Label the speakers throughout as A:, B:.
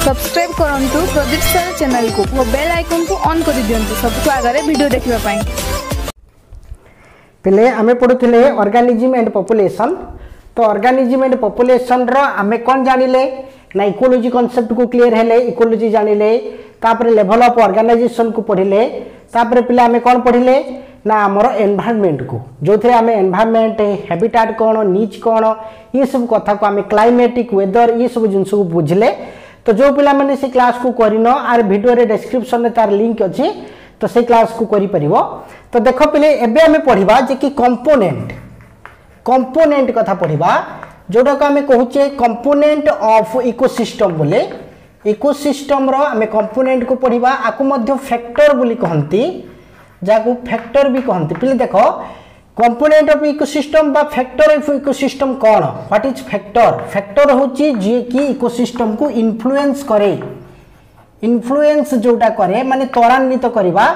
A: subscribe करूँ Pradeep sir channel को वो बेल आइकन को ऑन कर दिंतु सबको आगे भिड देखापी
B: पहले आम पढ़ुले अर्गानिजम एंड पपुलेसन तो अर्गानिजम एंड पपुलेसन रम कौन जाने ना इकोलोजी कनसेप्ट को क्लीयर है इकोलोजी जाने तापर लेवल अफ अर्गानाइजेसन को पढ़ले तापर पे आम कौन पढ़ले ना आमर एनभारमेंट को जो थे आम एनभारमेंट हैबिटाट कौन नीच कौन ये सब कथा को आम क्लैमेटिक वेदर ये सब जिनस बुझले ତ ଯେଉଁ ପିଲାମାନେ ସେ କ୍ଲାସ୍କୁ କରିନ ଆର ଭିଡ଼ିଓରେ ଡେସ୍କ୍ରିପ୍ସନ୍ରେ ତାର ଲିଙ୍କ୍ ଅଛି ତ ସେ କ୍ଲାସ୍କୁ କରିପାରିବ ତ ଦେଖ ପିଲେ ଏବେ ଆମେ ପଢ଼ିବା ଯେ କି କମ୍ପୋନେଣ୍ଟ କମ୍ପୋନେଣ୍ଟ କଥା ପଢ଼ିବା ଯେଉଁଟାକୁ ଆମେ କହୁଛେ କମ୍ପୋନେଣ୍ଟ ଅଫ୍ ଇକୋସିଷ୍ଟମ୍ ବୋଲେ ଇକୋସିଷ୍ଟମ୍ର ଆମେ କମ୍ପୋନେଣ୍ଟକୁ ପଢ଼ିବା ଆକୁ ମଧ୍ୟ ଫ୍ୟାକ୍ଟର ବୋଲି କହନ୍ତି ଯାହାକୁ ଫ୍ୟାକ୍ଟର ବି କହନ୍ତି ପିଲେ ଦେଖ কম্পোনেন্ট অফ ইকোসিস্টম বা ফ্যাক্টর অফ ইকোসিস্টম কোণ হোয়াট ইজ ফ্যাক্টর ফ্যাক্টর হচ্ছে যিকি ইকোসিস্টমকু ইনফ্লুয়েন্স করে ইনফ্লুয়েন্স যেটা করে মানে ত্বরান্বিত করা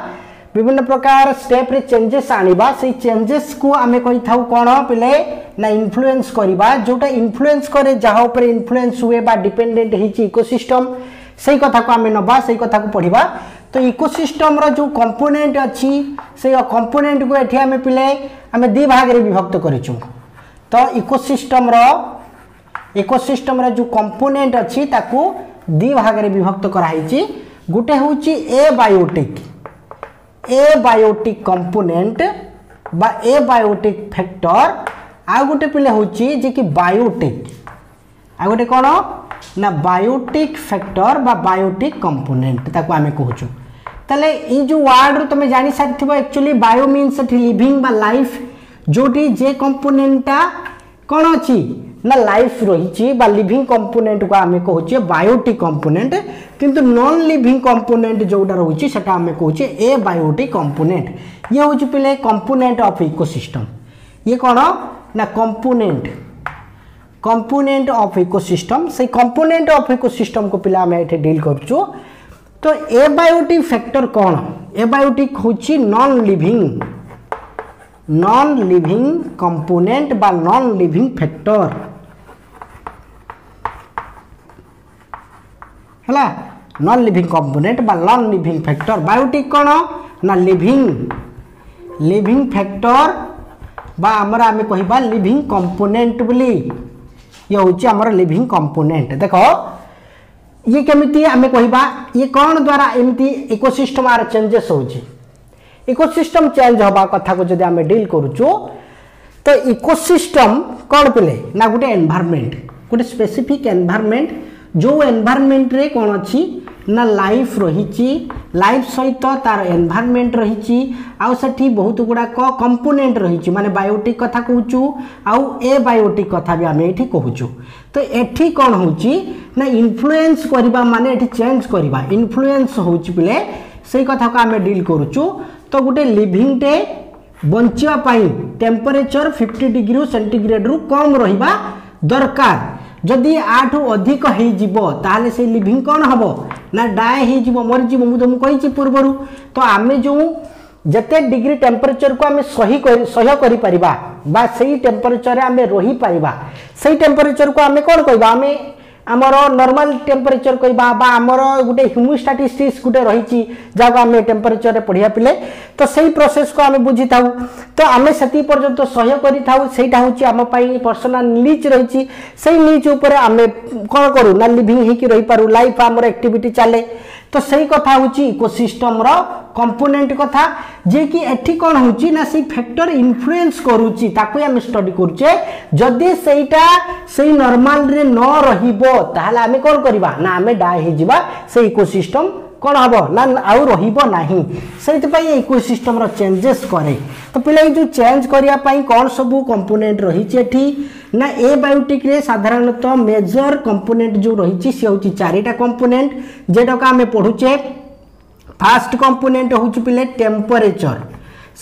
B: বিভিন্ন প্রকার স্টেপরে চেঞ্জেস আনবা সেই চেঞ্জেসকু আমি কই থাও কোণ পিলে না ইনফ্লুয়েন্স করা যেটা ইনফ্লুয়েন্স করে যা উপরে ইনফ্লুয়েন্স হুয়ে বা ডিপেন্ডেন্ট হয়েছে ইকোসিস্টম সেই কথাকে আমি নবা সেই কথাকে পড়া तो इकोसिस्टम रो जो कंपोनेंट अच्छी से कंपोनेंट को ये आम पिले आम दी भाग रे विभक्त करूँ तो इकोसिस्टम रो इकोसिस्टम रो जो कंपोनेंट अच्छी ताकू दी भाग रे विभक्त कराई गोटे हूँ abiotic abiotic component বা এ বায়োটিক ফ্যাক্টর আউ গোটে পিলে হচ্ছে যে কি বায়োটিক আউ গোটে কোণ না বায়োটিক ফ্যাক্টর বা বায়োটিক কম্পোনেন্ট তাকে আমি কুচু तले ये जो वार्ड तुम्हें जानी जान सारी actually bio means living life जोटी जे कंपोनेंटा कौन अच्छी ना लाइफ रही लिविंग कंपोनेंट को आम कहे बायोटिक कंपोनेंट किंतु नॉन लिविंग कंपोनेंट जोटा रही आम कहे ए बायोटिक कंपोनेंट ये हूँ पे कंपोनेंट ऑफ इकोसिस्टम ये कौन ना कंपोनेंट कंपोनेंट ऑफ इकोसिस्टम से कंपोनेंट ऑफ इकोसिस्टम को पे आम ये डिल करूँ তো एबायोटिक फैक्टर कौन एबायोटिक हूँ non living non living component बा नन लिविंग फैक्टर है नन लिविंग कंपोनेंट बा नन लिविंग फैक्टर बायोटिक कौन ना लिविंग लिविंग फैक्टर बा आमर आम कह लिविंग कंपोनेंट बोली ये हूँ आमर लिविंग कंपोनेंट देख ये केमी आम कह ये कौन द्वारा एमती इकोसीस्टम आर चेंजेस होकोसीस्टम चेंज हवा कथा को जब आम डिल करुचु तो इकोसीस्टम कौन पे ना गोटे एनभारमेंट गोटे स्पेसीफिक एनभारमेंट जो एनभारमेंट रे कौन अच्छी ना लाइफ रही लाइफ सहित तार एनभारमेंट रही आठी बहुत गुड़ाक कंपोनेंट रही माने बायोटिक कथा कहचु आउ ए बायोटिक कथा भी आम ये कहचु তো এটি কোণ হচ্ছে না ইনফ্লুয়েন্স করা মানে এটি চেঞ্জ করা ইনফ্লুয়েন্স হচ্ছে বেলে সেই কথা আমি ডিল করছু তো গোটে লিভিংটে বঞ্চাই টেম্পরেচর ফিফটি ডিগ্রি সেন্টিগ্রেড রু কম রহবা দরকার যদি আঠু অধিক হয়ে যাব তাহলে সেই লিভিং কোণ হব না ডায়ে হয়ে যাব মরিযোগ মু তুমি কিন্তু পূর্বর তো আমি যে जिते डिग्री टेम्परेचर को आम सही सह्य करेम्परेचर आम रही पार से टेम्परेचर को आम कौन कह आम नर्माल टेम्परेचर कहर गोटे ह्यूमोस्टाटिस्टिक्स गोटे रही आम टेम्परेचर में पढ़िया पिले तो से प्रोसेस को तो आम बुझी था तो आम से पर्यटन सह्य आम पर्सनाल निज रही से निज उपर आम कौन करूँ ना लिविंग हो पार लाइफ आम एक्टिविटी चले তো সেই কথা হচ্ছে ইকোসিষ্টমর কম্পোনেন্ট কথা যে কি এটি কোণ হচ্ছে না সেই ফ্যাক্টর ইনফ্লুয়েন্স করুচি তাকে আমি স্টডি করছে যদি সেইটা সেই নর্মাল রে ন রহিব তাহলে আমি কোন করিবা না আমি ডাই হয়ে যা সেই ইকোসিষ্টম କ'ଣ ହେବ ନା ଆଉ ରହିବ ନାହିଁ ସେଇଥିପାଇଁ ଇକୋସିଷ୍ଟମ୍ର ଚେଞ୍ଜେସ୍ କରେ ତ ପିଲା ଏଇ ଯେଉଁ ଚେଞ୍ଜ କରିବା ପାଇଁ କ'ଣ ସବୁ କମ୍ପୋନେଣ୍ଟ ରହିଛି ଏଠି ନା ଏ ବାୟୋଟିକ୍ରେ ସାଧାରଣତଃ ମେଜର କମ୍ପୋନେଣ୍ଟ ଯେଉଁ ରହିଛି ସେ ହେଉଛି ଚାରିଟା କମ୍ପୋନେଣ୍ଟ ଯେଉଁଟାକୁ ଆମେ ପଢ଼ୁଛେ ଫାର୍ଷ୍ଟ କମ୍ପୋନେଣ୍ଟ ହେଉଛି ପିଲେ ଟେମ୍ପରେଚର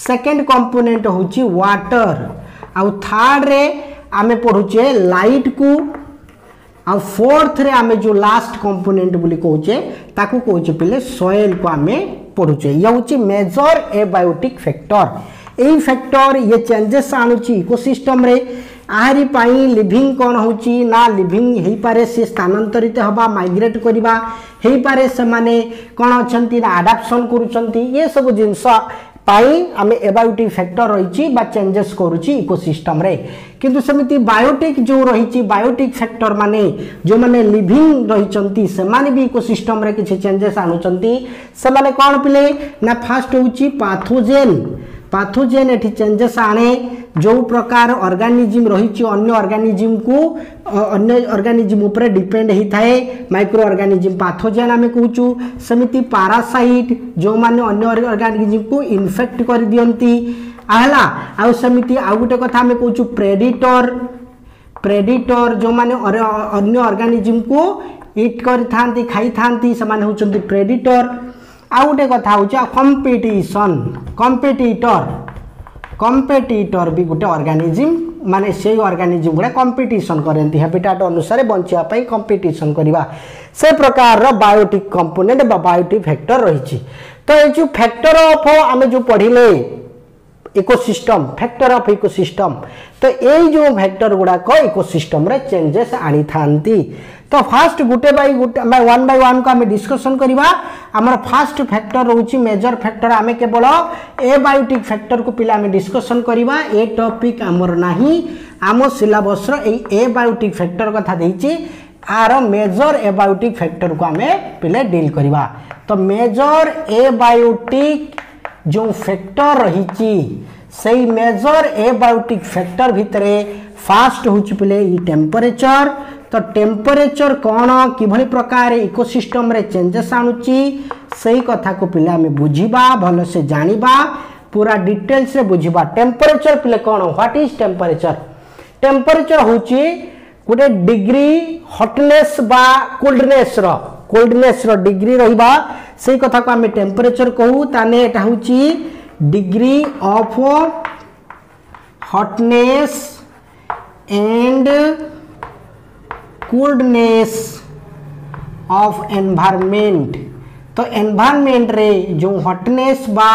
B: ସେକେଣ୍ଡ କମ୍ପୋନେଣ୍ଟ ହେଉଛି ୱାଟର ଆଉ ଥାର୍ଡ଼ରେ ଆମେ ପଢ଼ୁଛେ ଲାଇଟ୍କୁ ଆଉ ଫୋର୍ଥରେ ଆମେ ଯେଉଁ ଲାଷ୍ଟ କମ୍ପୋନେଣ୍ଟ ବୋଲି କହୁଛେ ତାକୁ କହୁଛେ ପିଲେ ସଏଲକୁ ଆମେ ପଢ଼ୁଛେ ଇଏ ହେଉଛି ମେଜର ଏବାୟୋଟିକ୍ ଫ୍ୟାକ୍ଟର ଏଇ ଫ୍ୟାକ୍ଟର ଇଏ ଚେଞ୍ଜେସ୍ ଆଣୁଛି ଇକୋସିଷ୍ଟମ୍ରେ ଆହାରି ପାଇଁ ଲିଭିଂ କ'ଣ ହେଉଛି ନା ଲିଭିଂ ହେଇପାରେ ସେ ସ୍ଥାନାନ୍ତରିତ ହେବା ମାଇଗ୍ରେଟ୍ କରିବା ହେଇପାରେ ସେମାନେ କ'ଣ ଅଛନ୍ତି ନା ଆଡାପ୍ସନ୍ କରୁଛନ୍ତି ଏସବୁ ଜିନିଷ ପାଇଁ ଆମେ ଏବାୟୋଟିକ୍ ଫ୍ୟାକ୍ଟର ରହିଛି ବା ଚେଞ୍ଜେସ୍ କରୁଛି ଇକୋସିଷ୍ଟମ୍ରେ କିନ୍ତୁ ସେମିତି ବାୟୋଟିକ୍ ଯେଉଁ ରହିଛି ବାୟୋଟିକ୍ ଫ୍ୟାକ୍ଟର ମାନେ ଯେଉଁମାନେ ଲିଭିଂ ରହିଛନ୍ତି ସେମାନେ ବି ଇକୋସିଷ୍ଟମ୍ରେ କିଛି ଚେଞ୍ଜେସ୍ ଆଣୁଛନ୍ତି ସେମାନେ କ'ଣ ପିଲେ ନା ଫାର୍ଷ୍ଟ ହେଉଛି ପାଥୋଜେନ୍ ପାଥୋଜେନ୍ ଏଠି ଚେଞ୍ଜେସ୍ ଆଣେ जो प्रकार अर्गानिजिम रही अन्य अर्गानिजिम को अन्य अर्गानिजिम उपर होता है माइक्रो अर्गानिजिम पाथोजेन आम कहचु सेमती पारासाइट जो मैंने अन्य अर्गानिजिम को इनफेक्ट कर दिखती आमती आउ गोटे कथा आम कहचु प्रेडिटर प्रेडिटर जो मैंने अन्य अर्गानिजिम को ଇଟ୍ କରିଥାନ୍ତି ଖାଇଥାନ୍ତି ସେମାନେ ହେଉଛନ୍ତି ପ୍ରେଡିଟର ଆଉ ଗୋଟେ କଥା ହେଉଛି କମ୍ପିଟିସନ୍ କମ୍ପିଟିଟର कम्पेटिटर भी गोटे अर्गानिजम माने से अर्गानिजिम गुड़ा कंपिटन करती हाबिटाट अनुसार बचापी कंपिटन करवा से प्रकार बायोटिक कंपोनेंट बायोटिक फैक्टर रही तो ये फैक्टर अफ आम जो पढ़ले इकोसिस्टम फैक्टर अफ इकोसिस्टम तो यही जो फैक्टर गुड़ाक इकोसिस्टम चेंजेस आनी था तो फास्ट गोटे बै गोटे वन बै वन को आम डिस्कसन करवा आमर फास्ट फैक्टर रोचे मेजर फैक्टर आम केवल ए बायोटिक फैक्टर को पिला आम डिस्कसन करवा ए टपिक आमर ना आम ए बायोटिक फैक्टर कथा देचे आर मेजर एबायोटिक फैक्टर को आम पिले डिल करवा तो मेजर ए बायोटिक जो फैक्टर रही से मेजर बायोटिक फैक्टर भितर फास्ट हो पिले टेम्परेचर तो टेम्परेचर कौन किभली प्रकार इको सिस्टम चेंजेस आणुची से कथा को पे बुझा भल से जाणी पूरा डिटेल्स रे बुझा टेम्परेचर पे कौन ह्वाट इज टेम्परेचर टेम्परेचर हूँ गोटे डिग्री हटनेस कोल्डनेस रोल्डनेस रिग्री रही से कथा को आम टेम्परेचर कहू ताने यहाँ हूँ degree of hotness and backwardness of environment तो एनवायरमेंट रे जो हटनेस बा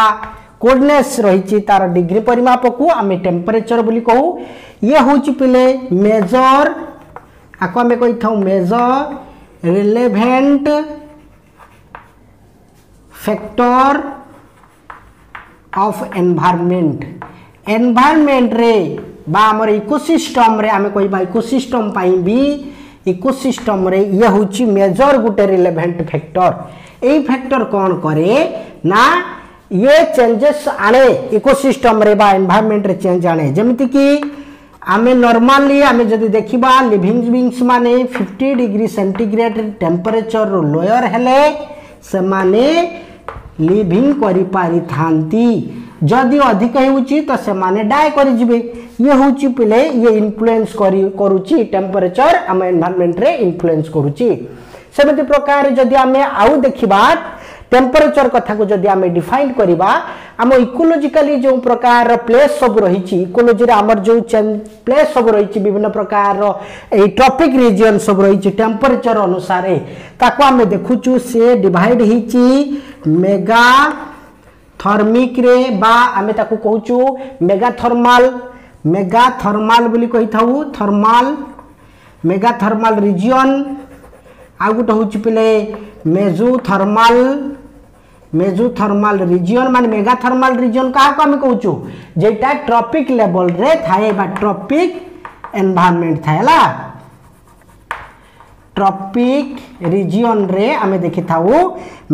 B: कोडनेस रही तार डिग्री परिमाप को आम टेम्परेचर बोली कहू ये हूँ पिले मेजर आपको आम कही था major relevant factor of environment environment रे बा हमर इकोसिस्टम रे आम कह इकोसिस्टम पाई भी इकोसिस्टम यह हूँ मेजर गोटे रिलेभेन्ट फैक्टर यही फैक्टर कौन करे ना ये चेंजेस आने इकोसिस्टम एनभारमेंट चेंज आने जमीक आम नर्माली आम जब देखा लिविंग विंगस मैंने फिफ्टी डिग्री सेंटीग्रेड टेम्परेचर रु लोयर है से लिविंग करी पारी थांती जदि अधिक हो से ये हूँ पिले ये इनफ्लुएंस करेम्परेचर आम एनभारमेंट इनफ्लुएंस करमती प्रकार जदि आम आउ देखा टेम्परेचर कथा को जदि आम डिफाइन करवा आम इकोलोजिकाली जो प्रकार प्लेस सब रही इकोलोजी आम जो प्लेस सब रही विभिन्न प्रकार ट्रपिक रिजन सब रही टेम्परेचर अनुसार ताको आम देखु से डिड मेगा थर्मिक रे बामें कौचु मेगा थर्माल मेगा थर्माल बोली कही था थर्माल मेगा थर्माल रिजन आ गोटे हूँ पहले mesothermal mesothermal region मान मेगा थर्माल रिजन क्या आम कौचु जेटा ट्रपिक लेवल रे थाए ट्रपिक एनभारमेंट थाएला ট্রপিক রিজিওন্রে আমি দেখি থাকু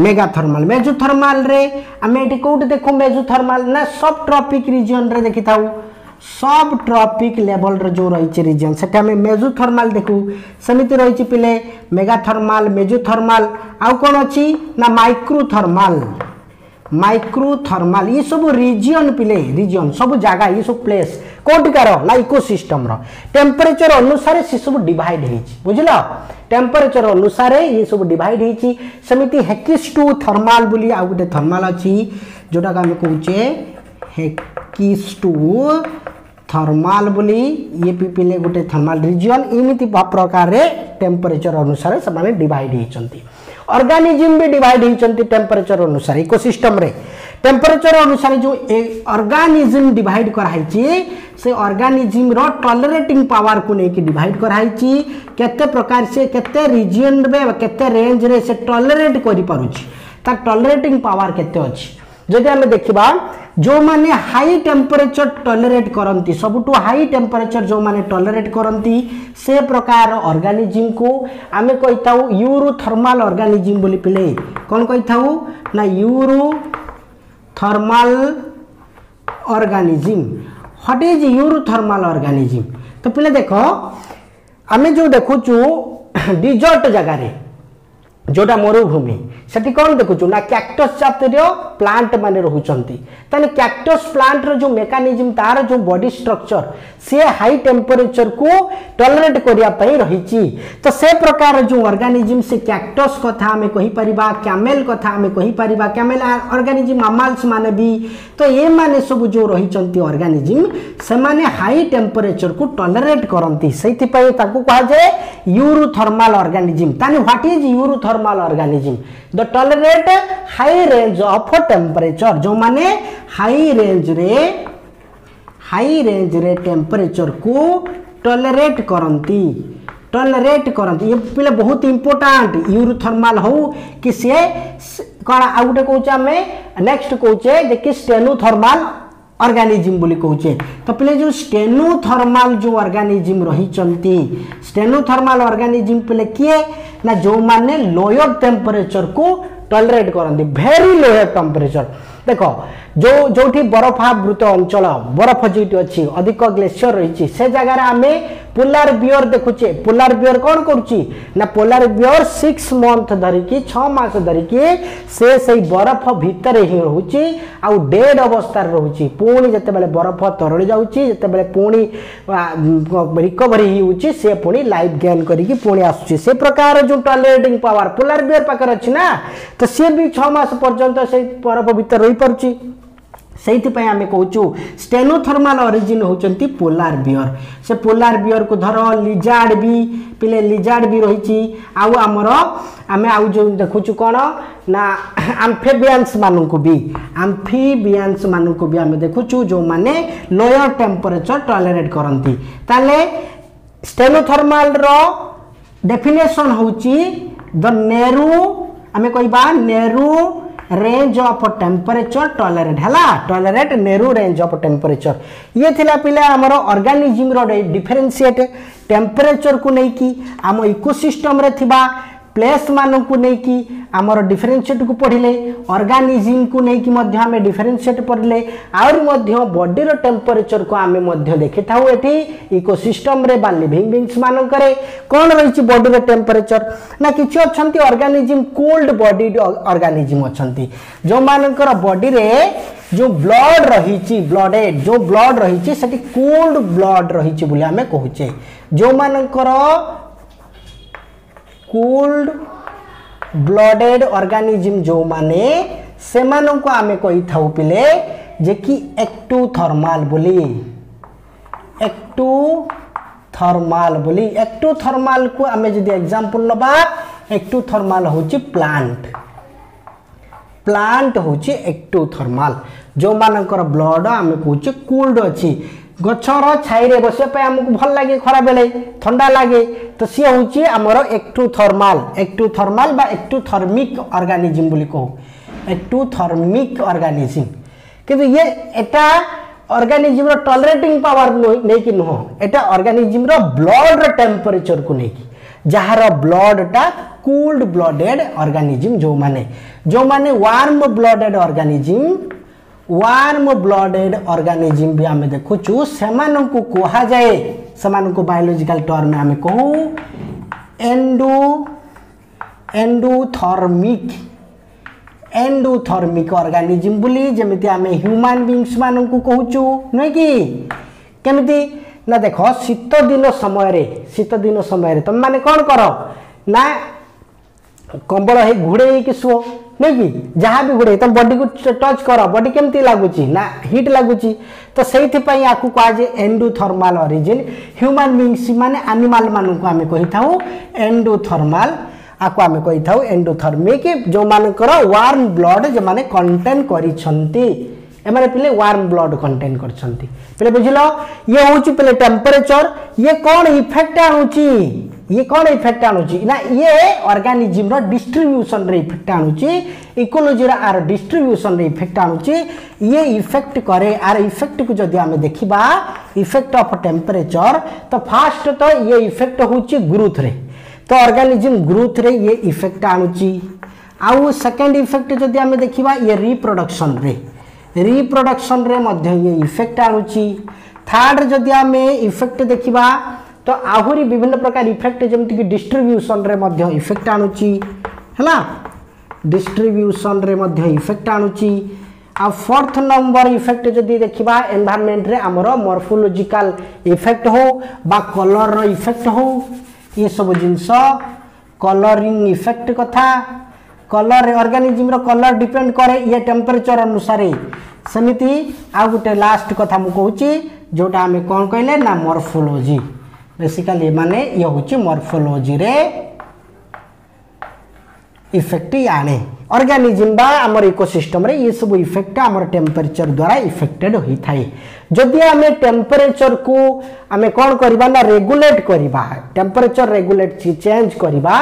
B: মেগাথর্মাল মেজুথর্মালে আমি এটি কোটি দেখু মেজুথর্মাল না সব ট্রপিক রিজিওন্রে দেখি থাকু সব ট্রপিক লেভেলর যে রয়েছে রিজিয়ন সেটা আমি মেজুথর্মাল দেখু সেমিতি রয়েছে পিলে মেগাথর্মাল মেজুথর্মাল আউ কোণ অছি না মাইক্রোথর্মাল माइक्रोथर्माल ये सब रिजन पिले रिजन सब जगह ये सब प्लेस कौटिकार ना इकोसिस्टम टेम्परेचर अनुसार से सब डिवाइड हो बुझल टेम्परेचर अनुसार ये सब डिवाइड होमती हेकिस टू थर्माल बोली आउ गोटे थर्माल अच्छी जोटा को आम कहे हेकिस टू थर्माल बोली ये पिले गोटे थर्माल रिजन इमती प्रकार टेम्परेचर अनुसार से डिवाइड होती अर्गानिजिम भी डिवाइड होती टेम्परेचर अनुसार इको सिस्टम टेम्परेचर अनुसार जो अर्गानिजिम डिवाइड कराई से अर्गानिजिम टलरेटिंग पावर को लेकिन डिवाइड कराई केत प्रकार से केत रिजन में केत रेज टलरेट करपरुच तार टलरेटिंग पावर के ଯଦି ଆମେ ଦେଖିବା ଯେଉଁମାନେ ହାଇ ଟେମ୍ପରେଚର୍ ଟଲରେଟ୍ କରନ୍ତି ସବୁଠୁ ହାଇ ଟେମ୍ପରେଚର୍ ଯେଉଁମାନେ ଟଲରେଟ୍ କରନ୍ତି ସେ ପ୍ରକାର ଅର୍ଗାନିଜିମ୍କୁ ଆମେ କହିଥାଉ ୟୁରୁ ଥର୍ମାଲ୍ ଅର୍ଗାନିଜିମ୍ ବୋଲି ପିଲେ କ'ଣ କହିଥାଉ ନା eurythermal organism what is eurythermal organism ତ ପିଲେ ଦେଖ ଆମେ ଯେଉଁ ଦେଖୁଛୁ ଡିଜର୍ଟ ଜାଗାରେ जोटा मरुभूमि से कौन देखु ना कैक्टस जातिर प्लांट मान रोचे कैक्टस प्लांट रो मेकानिजम तार जो बॉडी स्ट्रक्चर सी हाई टेम्परेचर को टलरेट करने रही तो से प्रकार जो अर्गानिजम से कैक्टस कथा आम कहीपर कैमेल कथा आम कहीपर कैमेल अर्गानिजम मामाल्स मैंने भी तो ये मैंने सब जो रही अर्गानिजम से मैंने हाई टेम्परेचर को टलरेट करती से कहुए eurythermal organism Tej what is eurytherm thermal organism the tolerate high range of temperature जो माने हाई रेंज रे हाई रेंज रे टेम्परेचर को टलरेट करती टलरेट करती पे बहुत इंपोर्टाट यूरोथर्माल हो कि सी कौन आ गए कौचे आम नेक्स्ट कौचे जे कि स्टेनोथर्माल ऑर्गेनिज्म बोली कहे तो पे जो स्टेनोथर्माल जो अर्गानिजम रही स्टेनोथर्माल अर्गानिजम पे किए ନା ଯେଉଁମାନେ ଲୋୟର ଟେମ୍ପରେଚରକୁ ଟଲରେଟ୍ କରନ୍ତି ଭେରି ଲୋୟର ଟେମ୍ପରେଚର ଦେଖ ଯେଉଁ ଯେଉଁଠି ବରଫାବୃତ ଅଞ୍ଚଳ ବରଫ ଯେଉଁଠି ଅଛି ଅଧିକ ଗ୍ଲେସିୟର ରହିଛି ସେ ଜାଗାରେ ଆମେ पोलार बिअर देखुचे पोलार बिअर कौन कर पोलार बिअर सिक्स मंथ धरिकी छस धरिकी से से बरफ भितर ही रोच डेड अवस्था रोचे पुणी जिते बरफ तरली जाते पुणी रिकवरी से पुणी लाइफ गेन करी पुणी आसुच्छे से प्रकार जो टॉयलेटिंग पावर पोलार बिअर पाखे अच्छी ना तो सी भी छस पर्यटन से बरफ भितर रही पार्टी ସେଇଥିପାଇଁ ଆମେ କହୁଛୁ ଷ୍ଟେନୋଥର୍ମାଲ ଅରିଜିନ୍ ହେଉଛନ୍ତି ପୋଲାର ବିଅର୍ ସେ ପୋଲାର ବିଅର୍କୁ ଧର ଲିଜାର୍ଡ ବି ପିଲେ ଲିଜାର୍ଡ ବି ରହିଛି ଆଉ ଆମର ଆମେ ଆଉ ଯେଉଁ ଦେଖୁଛୁ କ'ଣ ନା ଆମ୍ଫେବିଆନ୍ସମାନଙ୍କୁ ବି ଆମ୍ଫିବିଆନ୍ସମାନଙ୍କୁ ବି ଆମେ ଦେଖୁଛୁ ଯେଉଁମାନେ ଲୋୟର ଟେମ୍ପରେଚର୍ ଟଲରେଟ୍ କରନ୍ତି ତାହେଲେ ଷ୍ଟେନୋଥର୍ମାଲର ଡେଫିନେସନ୍ ହେଉଛି ଦ ନେରୁ ଆମେ କହିବା narrow range of temperature tolerate ହେଲା tolerate narrow range of temperature ଇଏ ଥିଲା ପିଲା ଆମର ଅର୍ଗାନିଜିମ୍ର ଡିଫରେନ୍ସିଏଟ୍ ଟେମ୍ପରେଚରକୁ ନେଇକି ଆମ ଇକୋସିଷ୍ଟମ୍ରେ ଥିବା प्लेस मानक लेकिन आमर डिफरेन्सीएट को पढ़ले अर्गानिजिम को लेकिन आम डिफरेन्सीएट पढ़ले आडीर बडीर टेम्परेचर को आम देखी था ये इकोसीस्टम लिविंग बींगस मानक कौन रही बडीर टेम्परेचर ना कि अच्छा अर्गानिजिम कोल्ड बडी अर्गानिजिम अच्छा जो मानकर बडी जो ब्लड रही ब्लडेड जो ब्लड रही कोल्ड ब्लड रही आम कहे जो मानकर कोल्ड ब्लडेड ऑर्गेनिज्म जो माने से मानों को आमे कोई था उपले जे कि एक्टू थर्मल बोली एक्टू थर्मल बोली एक्टू थर्मल को आमे जो दिया एग्जाम्पल एक्टू थर्मल होची प्लांट प्लांट होची एक्टू थर्मल जो मानों ब्लड आमे कोची कोल्ड होची ଗଛର ଛାଇରେ ବସିବା ପାଇଁ ଆମକୁ ଭଲ ଲାଗେ ଖରାବେଳେ ଥଣ୍ଡା ଲାଗେ ତ ସିଏ ହେଉଛି ଆମର ଏକ୍ଟୁ ଥର୍ମାଲ ଏକ୍ଟୁ ଥର୍ମାଲ ବା ଏକ୍ଟୁ ଥର୍ମିକ୍ ଅର୍ଗାନିଜିମ୍ ବୋଲି କହୁ ଏକ୍ଟୁ ଥର୍ମିକ୍ ଅର୍ଗାନିଜିମ୍ କିନ୍ତୁ ଇଏ ଏଟା ଅର୍ଗାନିଜିମ୍ର ଟଲରେଟିଂ ପାୱାର ନେଇକି ନୁହଁ ଏଟା ଅର୍ଗାନିଜିମ୍ର ବ୍ଲଡ଼ର ଟେମ୍ପରେଚରକୁ ନେଇକି ଯାହାର ବ୍ଲଡ଼ଟା କୁଲ୍ଡ ବ୍ଲଡେଡ୍ ଅର୍ଗାନିଜିମ୍ ଯେଉଁମାନେ ଯେଉଁମାନେ warm blooded organism warm blooded organism ବି ଆମେ ଦେଖୁଛୁ ସେମାନଙ୍କୁ କୁହାଯାଏ ସେମାନଙ୍କୁ ବାୟୋଲୋଜିକାଲ ଟର୍ମ ଆମେ କହୁ ଏଣ୍ଡୁ ଏଣ୍ଡୁଥର୍ମିକ୍ ଏଣ୍ଡୁଥର୍ମିକ୍ ଅର୍ଗାନିଜିମ୍ ବୋଲି ଯେମିତି ଆମେ ହ୍ୟୁମାନ ବିଙ୍ଗସମାନଙ୍କୁ କହୁଛୁ ନୁହେଁ କି କେମିତି ନା ଦେଖ ଶୀତ ଦିନ ସମୟରେ ଶୀତ ଦିନ ସମୟରେ ତୁମେମାନେ କ'ଣ କର ନା କମ୍ବଳ ହେଇ ଘୋଡ଼େଇକି ଶୁଅ ନାଇଁ କି ଯାହା ବି ଘୋଡ଼େଇ ତମ ବଡିକୁ ଟଚ୍ କର ବଡି କେମିତି ଲାଗୁଛି ନା ହିଟ୍ ଲାଗୁଛି ତ ସେଇଥିପାଇଁ ୟାକୁ କୁହାଯାଏ ଏଣ୍ଡୋଥର୍ମାଲ୍ ଅରିଜିନ୍ ହ୍ୟୁମାନ ବିଙ୍ଗସ୍ ମାନେ ଆନିମାଲ୍ମାନଙ୍କୁ ଆମେ କହିଥାଉ ଏଣ୍ଡୋଥର୍ମାଲ୍ ଆକୁ ଆମେ କହିଥାଉ ଏଣ୍ଡୋଥର୍ମିକ୍ ଯେଉଁମାନଙ୍କର ୱାର୍ମ ବ୍ଲଡ୍ ଯେଉଁମାନେ କଣ୍ଟେନ୍ କରିଛନ୍ତି এমানে পিলে ওয়ার্ম ব্লড কন্টেন করছেন পিলে বুঝল ইয়ে হচ্ছে পিলে টেম্পরেচর ইয়ে কোণ ইফেক্ট আনুচি ये कौन इफेक्ट आणुची ना ये organism distribution effect ecology are distribution effect आए ये इफेक्ट करे आर इफेक्ट को जदि आम देखा इफेक्ट ऑफ टेम्परेचर तो फास्ट तो ये इफेक्ट हूँ ग्रोथ रे तो अर्गानिजम ग्रोथ रे ये इफेक्ट आउ सेकेंड इफेक्ट जब आम देखा ये रिप्रोडक्शन रे रिप्रोडक्शन रे ये इफेक्ट आणुची जदि आम इफेक्ट देखा তো ଆହୁରି ବିଭିନ୍ନ ପ୍ରକାର ଇଫେକ୍ଟ ଯେମିତିକି ଡିଷ୍ଟ୍ରିବ୍ୟୁସନ୍ରେ ମଧ୍ୟ ଇଫେକ୍ଟ ଆଣୁଛି ହେଲା ଡିଷ୍ଟ୍ରିବ୍ୟୁସନ୍ରେ ମଧ୍ୟ ଇଫେକ୍ଟ ଆଣୁଛି ଆଉ ଫୋର୍ଥ ନମ୍ବର ଇଫେକ୍ଟ ଯଦି ଦେଖିବା ଏନ୍ଭାରମେଣ୍ଟରେ ଆମର ମର୍ଫୋଲୋଜିକାଲ ଇଫେକ୍ଟ ହେଉ ବା କଲର୍ର ଇଫେକ୍ଟ ହେଉ ଏସବୁ ଜିନିଷ କଲରିଂ ଇଫେକ୍ଟ କଥା କଲର୍ ଅର୍ଗାନିଜିମ୍ର କଲର୍ ଡିପେଣ୍ଡ କରେ ଇଏ ଟେମ୍ପରେଚର୍ ଅନୁସାରେ ସେମିତି ଆଉ ଗୋଟେ ଲାଷ୍ଟ କଥା ମୁଁ କହୁଛି ଯେଉଁଟା ଆମେ କ'ଣ କହିଲେ ନା ମର୍ଫୋଲୋଜି बेसिकाली मान ये हूँ मर्फोलोजी इफेक्ट आने अर्गानिजम आम इको इकोसिस्टम ये सब इफेक्ट आम टेम्परेचर द्वारा इफेक्टेड होता है जदि आम टेम्परेचर को आम कौन करवा रेगुलेट करवा टेम्परेचर रेगुलेट चेंज करवा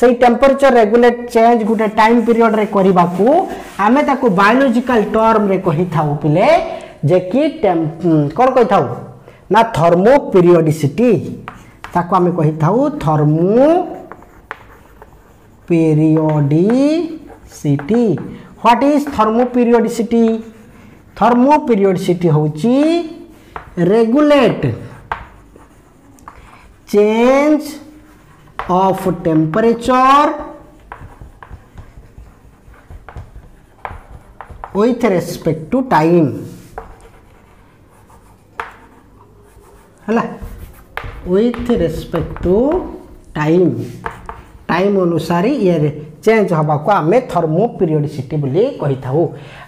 B: से टेम्परेचर रेगुलेट चेंज गोटे टाइम पीरियड रे करवा को आम बायोलोजिकल टर्म्रे कही था पे कि कौन कही था ना थर्मो पीरियडिसीटी ताको आम कही था thermoperiodicity what is thermoperiodicity thermoperiodicity हूँ regulate change of temperature with respect to time ହେଲା with respect to time time ଅନୁସାରେ ଇଏରେ ଚେଞ୍ଜ ହେବାକୁ ଆମେ ଥର୍ମୋ ପିରିୟଡ଼ିସିଟି ବୋଲି କହିଥାଉ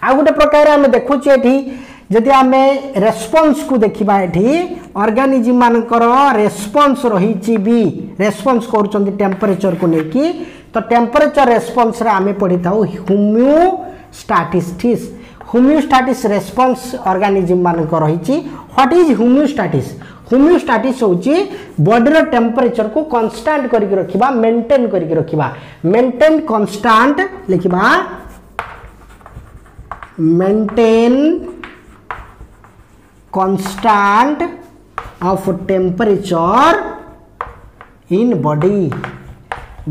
B: ଆଉ ଗୋଟେ ପ୍ରକାର ଆମେ ଦେଖୁଛୁ ଏଠି ଯଦି ଆମେ ରେସ୍ପନ୍ସକୁ ଦେଖିବା ଏଠି ଅର୍ଗାନିଜିମ୍ ମାନଙ୍କର ରେସ୍ପନ୍ସ ରହିଛି ବି ରେସ୍ପନ୍ସ କରୁଛନ୍ତି ଟେମ୍ପରେଚରକୁ ନେଇକି ତ ଟେମ୍ପରେଚର ରେସ୍ପନ୍ସରେ ଆମେ ପଢ଼ିଥାଉ ହ୍ୟୁମ୍ୟୁ ଷ୍ଟାଟିଷ୍ଟିସ୍ ହ୍ୟୁମ୍ୟୁଷ୍ଟାଟିସ୍ ରେସ୍ପନ୍ସ ଅର୍ଗାନିଜିମ୍ ମାନଙ୍କ ରହିଛି ହ୍ୱାଟ୍ ଇଜ୍ ହ୍ୟୁମ୍ୟୁଷ୍ଟାଟିସ୍ होमिओस्टाटिक्स हूँ बडीर टेम्परेचर को कनस्टाट करके रखा मेन्टेन करके रखा मेन्टेन कनस्टाट लिखा maintain constant of temperature in body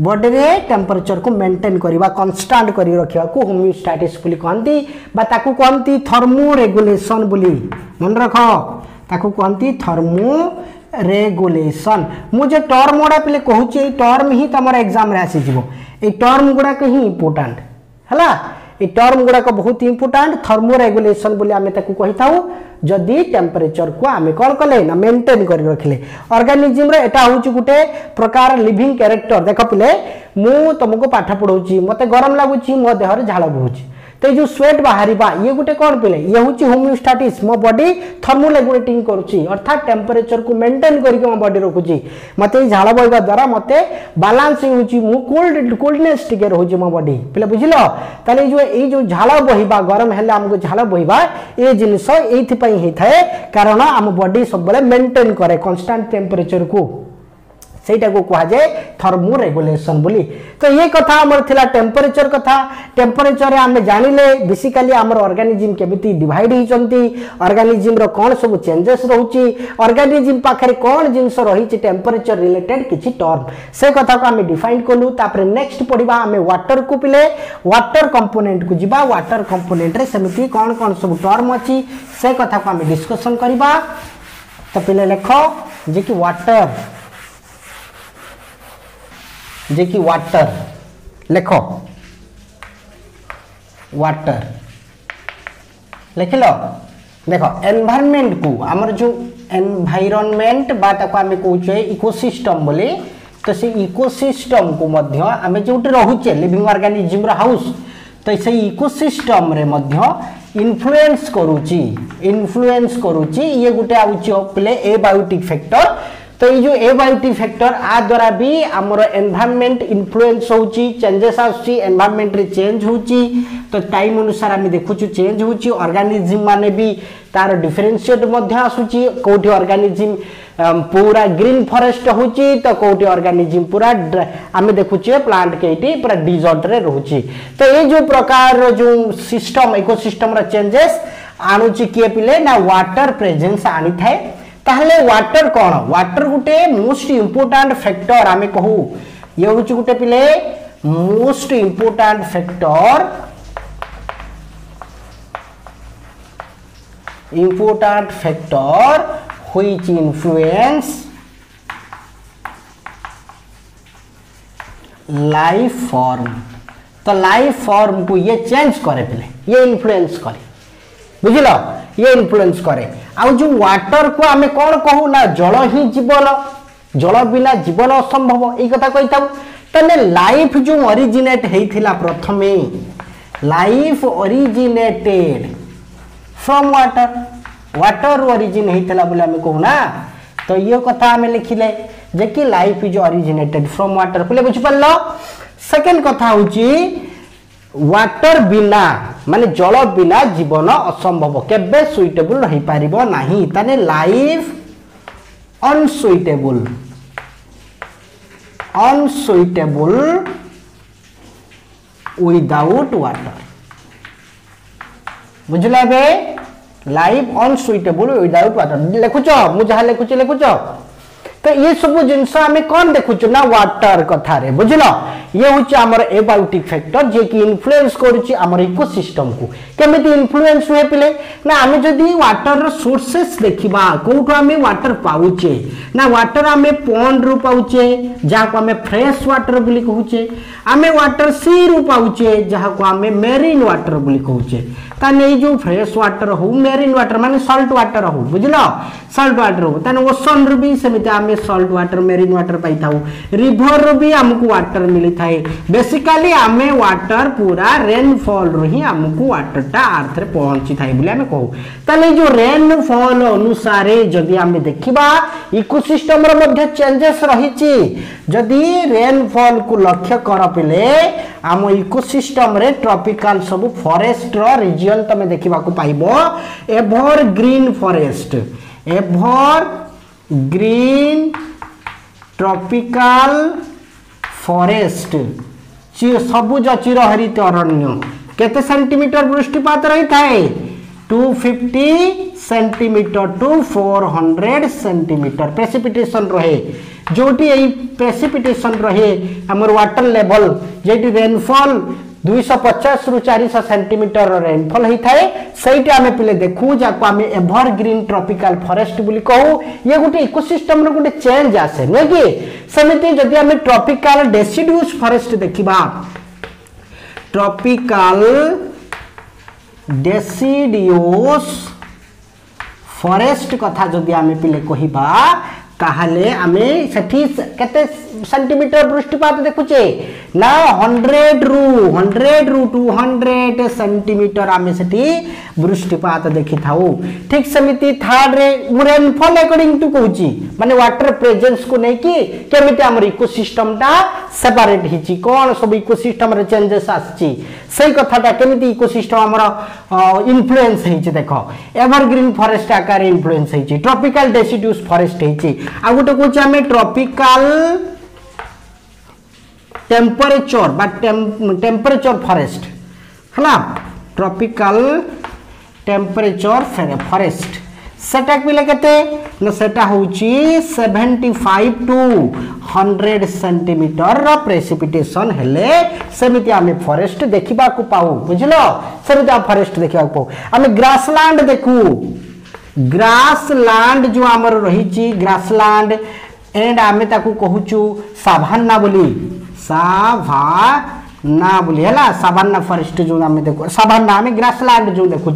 B: body रे टेम्परेचर को मेन्टेन करवा कांस्टेंट कर रखा को होमियोस्टैटिक्स कहती कहती थर्मोरेगुलेसन बोली मन रख ତାକୁ କହନ୍ତି ଥର୍ମୋ ରେଗୁଲେସନ୍ ମୁଁ ଯେ ଟର୍ମ ଗୁଡ଼ା ପିଲେ କହୁଛି ଏଇ ଟର୍ମ ହିଁ ତୁମର ଏକ୍ଜାମ୍ରେ ଆସିଯିବ ଏଇ ଟର୍ମ ଗୁଡ଼ାକ ହିଁ ଇମ୍ପୋର୍ଟାଣ୍ଟ ହେଲା এই টর্ম গুড়াক বহুত ইম্পর্টাট থর্মো রেগুলেসন বলে আমি তাকে কইতাও যদি টেম্পরেচর কু আমি কম কলে না মেনটেন করে রাখলে অর্গানিজম্র এটা হচ্ছে গোটে প্রকার লিভিং ক্যারেক্টর দেখ পিলে মু তোমাকে পাঠ পড়াউছি মতো গরম লাগুছি মো দেহরে ঝাল বহুছি तो जो स्वेट बाहर ये गोटे कौन पिले ये हूँ होमियोस्टाटिक्स मो बडी थर्मोरेगुलेटिंग करता टेम्परेचर को मेन्टेन करके मो बडी रखुच मत झाड़ बहवा द्वारा मत बालांस कोल्ड कोल्डनेस टे रोचे मो बडी पे बुझल तेल जो ये जो झाड़ बहवा गरम है आमको झाड़ बहवा ये जिनस ये कारण आम बडी सब मेन्टेन कै कनस्टाट टेम्परेचर को से कहुए थर्मो रेगुलेसन बोली तो ये कथा आमर थी टेम्परेचर कथा टेम्परेचर आम जाने बेसिकाली आम अर्गानिजिम केमी डिड होती अर्गानिजिम्र कौन सब चेंजेस रोचे अर्गानिजिम पाखे कौन जिनस रही टेम्परेचर रिलेटेड किसी टर्म से कथा को आम डिफाइन कलु तापर नेक्स्ट पढ़ा आम व्टर को पीले वाटर कंपोनेंट को जी व्टर कंपोनेंट सेमती कौन कौन सब टर्म अच्छी से कथा को आम डिस्कसन करवा तो पिले लेख जे कि वाटर जे कि वाटर लिखो वाटर लिख ल देख एनभारमेंट को आमर जो एनभाइरमेंट आम कहे इकोसिस्टम बोली तो से इकोसिस्टम को मध्य आम जो रोचे लिविंग अर्गानिजम्र हाउस तो से इकोसिस्टम रे मध्य इनफ्लुएंस करुच्ची इनफ्लुएंस करुच्ची ये गोटे आउची प्ले ए बायोटिक फैक्टर তো ଏଇ ଯେଉଁ ଏ ବାଇ ଟି ଫ୍ୟାକ୍ଟର ଆ ଦ୍ୱାରା ବି ଆମର ଏନଭାରମେଣ୍ଟ ଇନଫ୍ଲୁଏନ୍ସ ହେଉଛି ଚେଞ୍ଜେସ୍ ଆସୁଛି ଏନଭାରମେଣ୍ଟରେ ଚେଞ୍ଜ ହେଉଛି ତ ଟାଇମ୍ ଅନୁସାରେ ଆମେ ଦେଖୁଛୁ ଚେଞ୍ଜ ହେଉଛି ଅର୍ଗାନିଜିମ୍ ମାନେ ବି ତାର ଡିଫରେନ୍ସିଏଟ୍ ମଧ୍ୟ ଆସୁଛି କେଉଁଠି ଅର୍ଗାନିଜିମ୍ ପୁରା ଗ୍ରୀନ୍ ଫରେଷ୍ଟ ହେଉଛି ତ କେଉଁଠି ଅର୍ଗାନିଜିମ୍ ପୁରା ଆମେ ଦେଖୁଛେ ପ୍ଲାଣ୍ଟ କେଇଟି ପୁରା ଡିଜର୍ଟରେ ରହୁଛି ତ ଏଇ ଯେଉଁ ପ୍ରକାରର ଯେଉଁ ସିଷ୍ଟମ୍ ଇକୋସିଷ୍ଟମ୍ର ଚେଞ୍ଜେସ୍ ଆଣୁଛି କିଏ ପିଲେ ନା ୱାଟର ପ୍ରେଜେନ୍ସ ଆଣିଥାଏ ताहले वाटर कौन वाटर गोटे मोस्ट इम्पोर्टाट फैक्टर आम कहू ये हूँ गोटे पिले most important factor important factor which influence life form तो लाइफ फॉर्म को ये चेंज करे पिले ये इन्फ्लुएंस करे बुझल ये इनफ्लुएंस करे आउ जो वाटर को आम कौन कहूँ ना जल ही जीवन जल बिना जीवन असंभव यही था तेल लाइफ जो ओरिजिनेट होता प्रथम life originated from water water origin होता बोले आम कहूना तो ये कथा आम लिखिले जे कि life is originated from water बोले बुझिपार सेकेंड कथा हूँ वाटर बिना মানে জল বিনা জীবন অসম্ভব কেবে সুইটেবল রহিপার না তাহলে life unsuitable unsuitable without water বুঝলা এবে লাইফ অনসুইটেবল উইদাউট ওয়াটার লেখুছ মু যা লেখুছি লেখুছ तो ये सब जिन कौन देखु ना व्टर कथार बुझल ये हूँ आम एबायोटिक फैक्टर जे कि इनफ्लुएंस कर इकोसिस्टम को कमी इनफ्लुएंस हुए पे ना आम जदि व्टर सोर्सेस देखा कौटू आम व्टर पाचे ना व्टर आम पंड रु पाचे जहाँ को आम फ्रेश व्टर बोली कहचे आम व्टर सी रु पाचे जहाँ को आम मेरीन व्टर बोली कहचे तने जो फ्रेश वाटर हूँ मेरीन वाटर मान सल्ट वाटर हो बुझल सल्ट वाटर हो तेनाली ओसन रु भी सेमती आम सल्ट वाटर मेरीन वाटर पाई रिभर रु भी आमको वाटर मिली था बेसिकाली आम वाटर पूरा रेनफल रु ही आमको वाटरटा आर्थर पहुंची था आम कहू तेल जो रेनफल अनुसार जदि आम देखा इकोसिस्टम चेंजेस रही जदि रेनफल को लक्ष्य कर पे आम इकोसिस्टम रे ट्रॉपिकल सब फॉरेस्ट रिजन तुम देखा पाइब evergreen forest evergreen tropical forest सबुज चिरहरित अरण्य केते सेंटीमीटर वृष्टिपात रही थाए 250 सेंटीमीटर टू 400 सेंटीमीटर प्रेसिपिटेशन रहे जोटी यही प्रेसीपिटेसन रही आमर व्टर लेवल जो रेनफल दुईश पचास रु चार सेमिटर रेनफल होता है सही आम पे देखू जहाँ आम एवरग्रीन ट्रपिकाल फरेस्ट बोली कहू ये गोटे सिस्टम रोटे चेंज आसे नुह कि समिति जदि आम ट्रपिकाल डेसीड्यूस फरेस्ट देखा ट्रपिकाल डेसीड्यूस फरेस्ट कथा जब आम पे कह ताल आम से सेंटीमीटर वृष्टिपात देखुचे ना हंड्रेड रु हंड्रेड रु टू हंड्रेड सेंटीमीटर आम से वृष्टिपात देखी थाऊ ठीक सेमती थार्ड रे रेनफल अकॉर्डिंग टू कहूँ माने वाटर प्रेजेन्स को लेकिन केमी आम इकोसीस्टमटा सेपरेट हो कौन सब इकोसीस्टम चेंजेस आसी कथाटा केमी इकोसीस्टम आमर इनफ्लुएंस हो देख एवरग्रीन फरेस्ट आकार इनफ्लुएंस हो ट्रॉपिकल डेसिड्यूस फरेस्ट हो आ गोटे कौन आम ट्रॉपिकल टेम्परेचर टेम्परेचर फरेस्ट है ट्रपिकाल टेम्परेचर फरेस्ट सेटा कहे के सेटा हूँ seventy five to hundred centimetre precipitation सेमती आम फरेस्ट देखा पाऊ बुझल सेमती आम फरेस्ट देखा पाऊ आम ग्रासलैंड देखू ग्रासलैंड जो आमर रही ग्रासलैंड एंड आम कहचु साभाना बोली सभा बोली है सबाना फरेस्ट जो देख सबाना आम ग्रासलैंड जो देखु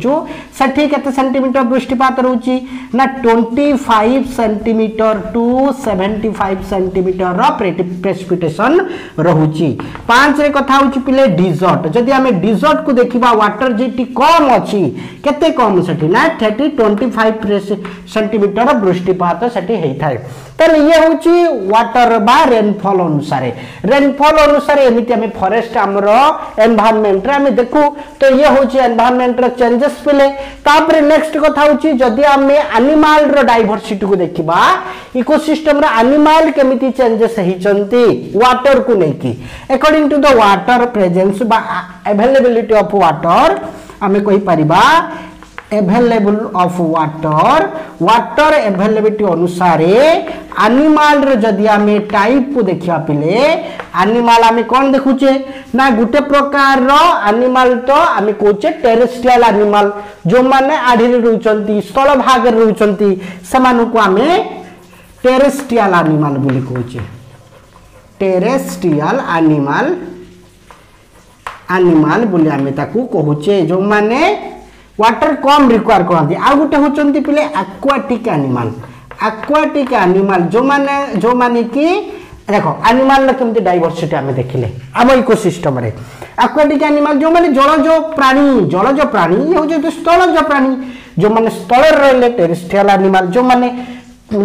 B: सठी केमिटर बृष्टिपात रोच ना twenty five centimetre to seventy five centimetre precipitation रोच पांच कथा हूँ पिले डिजर्ट जदि आम डिजर्ट को देखा व्टर जीटी कम अच्छी केम से ट्वेंटी फाइव सेन्टीमिटर बृष्टिपात से তাহলে ইয়ে হচ্ছে ওয়াটার বা রেনফল অনুসারে রেনফল অনুসারে এমিতি আমি ফরেস্ট আমার এনভায়রনমেন্টরে আমি দেখু তো ইয়ে হচ্ছে এনভায়রনমেন্টর চেঞ্জেস পেলে তাপরে নেক্সট কথা হচ্ছে যদি আমি আনিমালর ডাইভরসিটিকে দেখিবা ইকোসিস্টমর আনিমাল কেমিতি চেঞ্জেস ওয়াটার ওয়াটরকু নেইকি according to the water presence বা আভেলেবিলিটি অফ ওয়াটার আমি কইপারিবা available of water water availability अनुसारे animal रे जदि आमे type को देखिया पिले animal आमे कौन देखुचे ना गुटे प्रकार रो animal तो आमे कोचे terrestrial animal जो माने आढ़ीरे रुचंती स्थल भाग रे रुचंती समान को आमे terrestrial animal बोली कोचे terrestrial animal animal बोली आमे ताकू कहूचे जो माने ୱାଟର କମ୍ ରିକ୍ୱାର କରନ୍ତି ଆଉ ଗୋଟେ ହେଉଛନ୍ତି ପିଲେ ଆକ୍ୱାଟିକ୍ ଆନିମାଲ୍ ଆକ୍ୱାଟିକ୍ ଆନିମାଲ୍ ଯେଉଁମାନେ ଯେଉଁମାନେ କି ଦେଖ ଆନିମାଲର କେମିତି ଡାଇଭର୍ସିଟି ଆମେ ଦେଖିଲେ ଆମ ଇକୋସିଷ୍ଟମରେ ଆକ୍ୱାଟିକ୍ ଆନିମାଲ ଯେଉଁମାନେ ଜଳଜ ପ୍ରାଣୀ ଜଳଜ ପ୍ରାଣୀ ହେଉଛନ୍ତି ସ୍ଥଳଜ ପ୍ରାଣୀ ଯେଉଁମାନେ ସ୍ଥଳରେ ରହିଲେ ଟେରିଷ୍ଟ୍ରିଆଲ ଆନିମାଲ ଯେଉଁମାନେ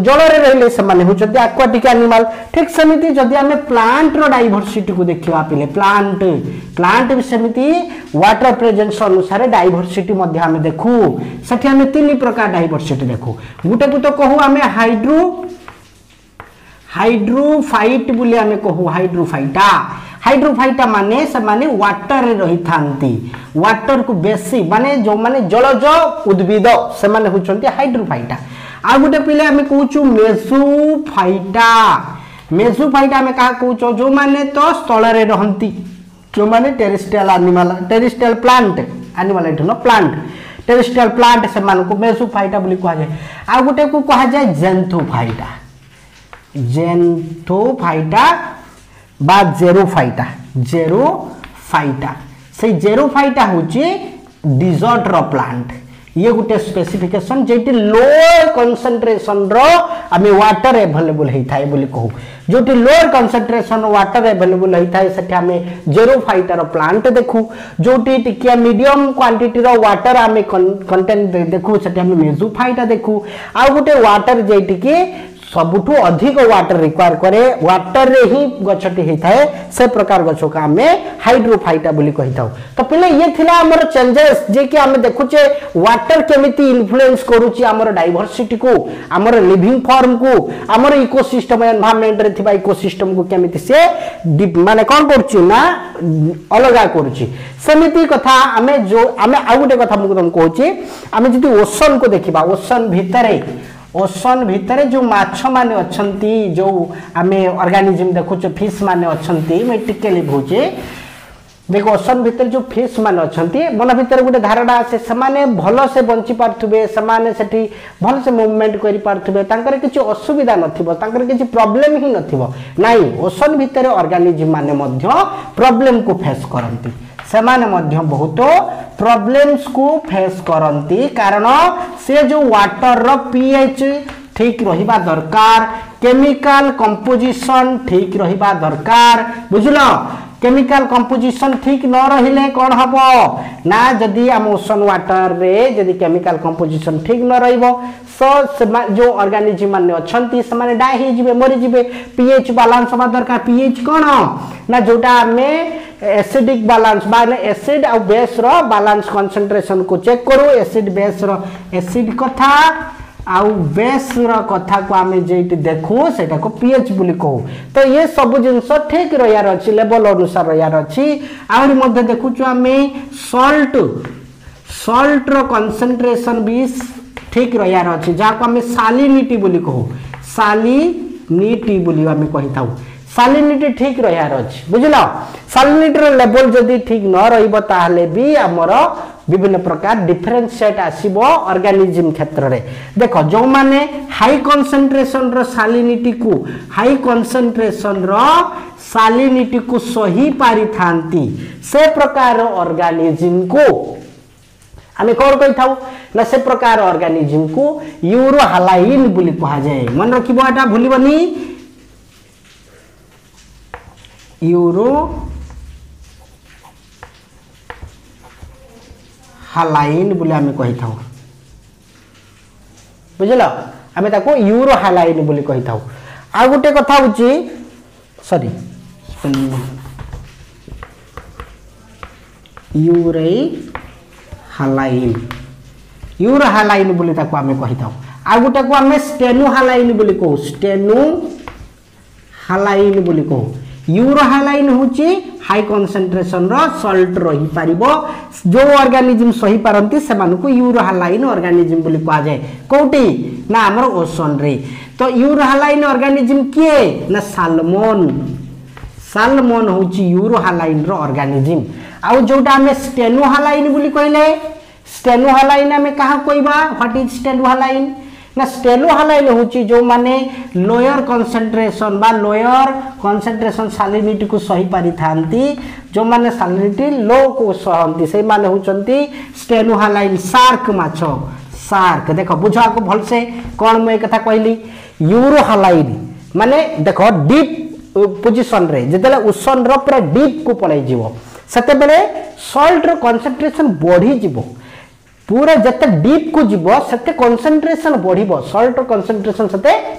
B: জলরে রহলে সেমানে হচ্ছে আকুয়াটিক আনিমাল ঠিক সেমিতি যদি আমি প্লান্টর ডাইভরসিটি কু দেখা পিলে প্লান্ট প্লান্ট বি সেমিতি ওয়াটার প্রেজেন্স অনুসারে ডাইভরসিটি মধ্যে আমি দেখু সেটি আমি তিন প্রকার ডাইভরসিটি দেখু গোটে কু তো কহু আমি হাইড্রো হাইড্রোফাইট বলে আমি কহু হাইড্রোফাইটা হাইড্রোফাইটা মানে সেমানে ওয়াটারে রহি থাকি ওয়াটর কু বেশি মানে যে জলজ উদ্ভিদ সেমানে হচ্ছেন হাইড্রোফাইটা आ गोटे पे कौ मेसुफाइटा मेसुफाइटा आम क्या कौच जो मैंने तो स्थल रहा जो मैंने terrestrial animal terrestrial plant animal plant terrestrial plant से मेसुफाइटा क्या आ गोटे को कहा जाए जेन्थोफाइटा जेन्थोफाइटा बा जेरोफाइटा जेरोफाइटा से जेरोफाइटा हूँ डिजर्टर प्लांट ये गोटे स्पेसिफिकेसन जेटी लोअर कनसंट्रेसन आम वाटर एभेलेबुल होता है कहू जो लोअर कनसंट्रेसन वाटर एभेलेबुल होता है से आम फाइटर प्लांट देखू जो मीडियम क्वांटीटर वाटर आम कंटेन्ट देखू से मेजुफाइटा देखू आ गोटे वाटर जेटी ସବୁଠୁ ଅଧିକ ୱାଟର ରିକ୍ୱାର କରେ ୱାଟରରେ ହିଁ ଗଛଟି ହେଇଥାଏ ସେ ପ୍ରକାର ଗଛକୁ ଆମେ ହାଇଡ୍ରୋଫାଇଟା ବୋଲି କହିଥାଉ ତ ପିଲା ଇଏ ଥିଲା ଆମର ଚେଞ୍ଜେସ୍ ଯିଏକି ଆମେ ଦେଖୁଛେ ୱାଟର କେମିତି ଇନଫ୍ଲୁଏନ୍ସ କରୁଛି ଆମର ଡାଇଭର୍ସିଟିକୁ ଆମର ଲିଭିଂ ଫର୍ମକୁ ଆମର ଇକୋସିଷ୍ଟମ ଏନଭାରମେଣ୍ଟରେ ଥିବା ଇକୋସିଷ୍ଟମକୁ କେମିତି ସେ ମାନେ କ'ଣ କରୁଛି ନା ଅଲଗା କରୁଛି ସେମିତି କଥା ଆମେ ଯେଉଁ ଆମେ ଆଉ ଗୋଟେ କଥା ମୁଁ ତୁମକୁ କହୁଛି ଆମେ ଯଦି ଓସନକୁ ଦେଖିବା ଓସନ ଭିତରେ ଓସନ୍ ଭିତରେ ଯେଉଁ ମାଛମାନେ ଅଛନ୍ତି ଯେଉଁ ଆମେ ଅର୍ଗାନିଜିମ୍ ଦେଖୁଛୁ ଫିସ୍ ମାନେ ଅଛନ୍ତି ମେଟିକାଲି ଭୋଜେ ଦେଖ ଓସନ୍ ଭିତରେ ଯେଉଁ ଫିସ୍ ମାନେ ଅଛନ୍ତି ମନ ଭିତରେ ଗୋଟେ ଧାରଣା ଆସେ ସେମାନେ ଭଲସେ ବଞ୍ଚି ପାରୁଥିବେ ସେମାନେ ସେଠି ଭଲସେ ମୁଭମେଣ୍ଟ କରିପାରୁଥିବେ ତାଙ୍କର କିଛି ଅସୁବିଧା ନଥିବ ତାଙ୍କର କିଛି ପ୍ରୋବ୍ଲେମ୍ ହିଁ ନଥିବ ନାଇଁ ଓସନ୍ ଭିତରେ ଅର୍ଗାନିଜିମ୍ ମାନେ ମଧ୍ୟ ପ୍ରୋବ୍ଲେମ୍କୁ ଫେସ୍ କରନ୍ତି से बहुत प्रॉब्लम्स को फेस करती कारण से जो वाटर रो पीएच ठीक रहा दरकार केमिकल कंपोजिशन ठीक रहा दरकार बुझल केमिकल कंपोजिशन ठीक न रहिले कौन हम ना जदि आम ओसन व्टर में जदि केमिकल कंपोजिशन ठीक न रो ସୋ ଯେଉଁ ଅର୍ଗାନିଜିମ୍ ମାନେ ଅଛନ୍ତି ସେମାନେ ଡାଏ ହେଇଯିବେ ମରିଯିବେ ପିଏଚ୍ ବାଲାନ୍ସ ହେବା ଦରକାର ପିଏଚ୍ କ'ଣ ନା ଯେଉଁଟା ଆମେ एसिडिक ବାଲାନ୍ସ ବା एसिड आ बेस रो बालांस कंसंट्रेशन को चेक करू एसिड बेस रो एसिड कथा आउ बेस रो कथा को आमे जेट देखू सेटा को पीएच बुली कहू तो ये सब जिंस ठीक रहियार अछि लेवल अनुसार रहियार अछि आउरी मध्ये देखु छु ঠিক রহিবার অছে যা আমি সালিনিটি বলে কহু সালিনিটি বলে আমি কই থাকু সালিনিটি ঠিক রহিবার অছে বুঝল সালিনিটির লেভেল যদি ঠিক ন রহব তাহলে বি আমার বিভিন্ন প্রকার ডিফরেন্সিয়েট আসব অর্গানিজম ক্ষেত্রে দেখ যে হাই কনসেনট্রেসন সালিনিটি কু হাই কনসেনট্রেসন সালিনিটি কু সহি পারি থাকে সে প্রকার অর্গানিজম কু अमी कओ कइ थाहु न सबै प्रकार organism को युरो हलाइन बुली कआ जाय मन राखि बडा भुली बनि युरो हलाइन बुली हामी कहि थाहु बुझला हामी ताको युरो हलाइन बुली कहि थाहु आ गुटे कथा उछि सरी युरै ହାଲାଇନ୍ ୟୁର ହାଲାଇନ୍ ବୋଲି ତାକୁ ଆମେ କହିଥାଉ ଆଉ ଗୋଟାକୁ ଆମେ ଷ୍ଟେନୁ ହାଲାଇନ୍ ବୋଲି କହୁ ଷ୍ଟେନୁ ହାଲାଇନ୍ ବୋଲି କହୁ ୟୁର ହାଲାଇନ୍ ହେଉଛି ହାଇ କନ୍ସେନ୍ଟ୍ରେସନ୍ର ସଲ୍ଟ ରହିପାରିବ ଯେଉଁ ଅର୍ଗାନିଜିମ୍ ସହିପାରନ୍ତି ସେମାନଙ୍କୁ ୟୁର ହାଲାଇନ୍ ଅର୍ଗାନିଜିମ୍ ବୋଲି କୁହାଯାଏ କେଉଁଠି ନା ଆମର ଓସନରେ ତ ୟୁର ହାଲାଇନ୍ ଅର୍ଗାନିଜିମ୍ କିଏ ନା ସାଲମନ୍ ସାଲମନ୍ ହେଉଛି ୟୁର ହାଲାଇନ୍ର ଅର୍ଗାନିଜିମ୍ ଆଉ ଯେଉଁଟା ଆମେ ଷ୍ଟେନୁ ହାଲାଇନ୍ ବୋଲି କହିଲେ स्टेलोहालाइन आम क्या कहवा ह्वाट इज स्टेलोहालाइन ना स्टेलोहालाइन हूँ जो मैंने lower concentration lower concentration salinity को सही पारि था जो मैंने सालिनिटी लो को सहती से मैंने हूँ स्टेलोहालाइन सार्क माछ सार्क देख बुझ आपको भलसे कौन मुझे कथा कहली यूरोहालाइन माने देख डीप पोजिशन रे जिते उसन पूरा डीप को पलिज सेत सल्टर सल्ट्र कनसेट्रेसन बढ़ीज पूरा जत डीप को जीव से कंसंट्रेशन बढ़ सल्ट कंसंट्रेशन से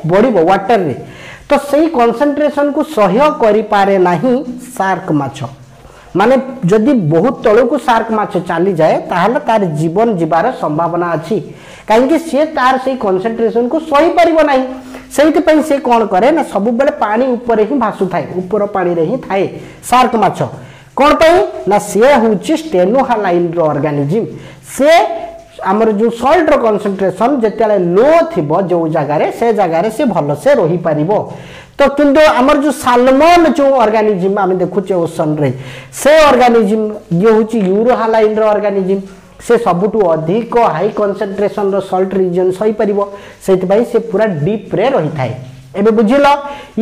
B: बढ़ व्वाटर में तो से कंसंट्रेशन को सह्य कर पारे ना सार्क माछ माने जदि बहुत तल को सार्क माछ चली जाए तो तार जीवन जीवार संभावना अच्छी कहीं सी तार से कंसंट्रेशन को सही पार ना ସେଇଥିପାଇଁ ସେ କ'ଣ सब ନା ସବୁବେଳେ ପାଣି ଉପରେ ହିଁ ଭାସୁଥାଏ ଉପର ପାଣିରେ ହିଁ ଥାଏ ସାର୍କ कौन पर ପାଇଁ ନା ସିଏ ହେଉଛି ଷ୍ଟେନୋହାଲାଇନ୍ର ସେ ଆମର ଯେଉଁ ସଲ୍ଟର କନସେନ୍ଟ୍ରେସନ୍ ଯେତେବେଳେ ଲୋ ଥିବ ଯେଉଁ ଜାଗାରେ ସେ ଜାଗାରେ ସେ ଭଲସେ ରହିପାରିବ ତ କିନ୍ତୁ ଆମର ଯେଉଁ ସାଲମନ୍ ଯେଉଁ ଅର୍ଗାନିଜିମ୍ ଆମେ ଦେଖୁଛେ ଓସନ୍ରେ ସେ ଅର୍ଗାନିଜିମ୍ ଇଏ ହେଉଛି ୟୁରୋହାଲାଇନ୍ର ଅର୍ଗାନିଜିମ୍ ସେ ସବୁଠୁ ଅଧିକ ହାଇ କନସେନ୍ଟ୍ରେସନ୍ର ସଲ୍ଟ ରିଜିଅନ୍ ସହିପାରିବ ସେଇଥିପାଇଁ ସେ ପୁରା ଡିପ୍ରେ ରହିଥାଏ ଏବେ ବୁଝିଲ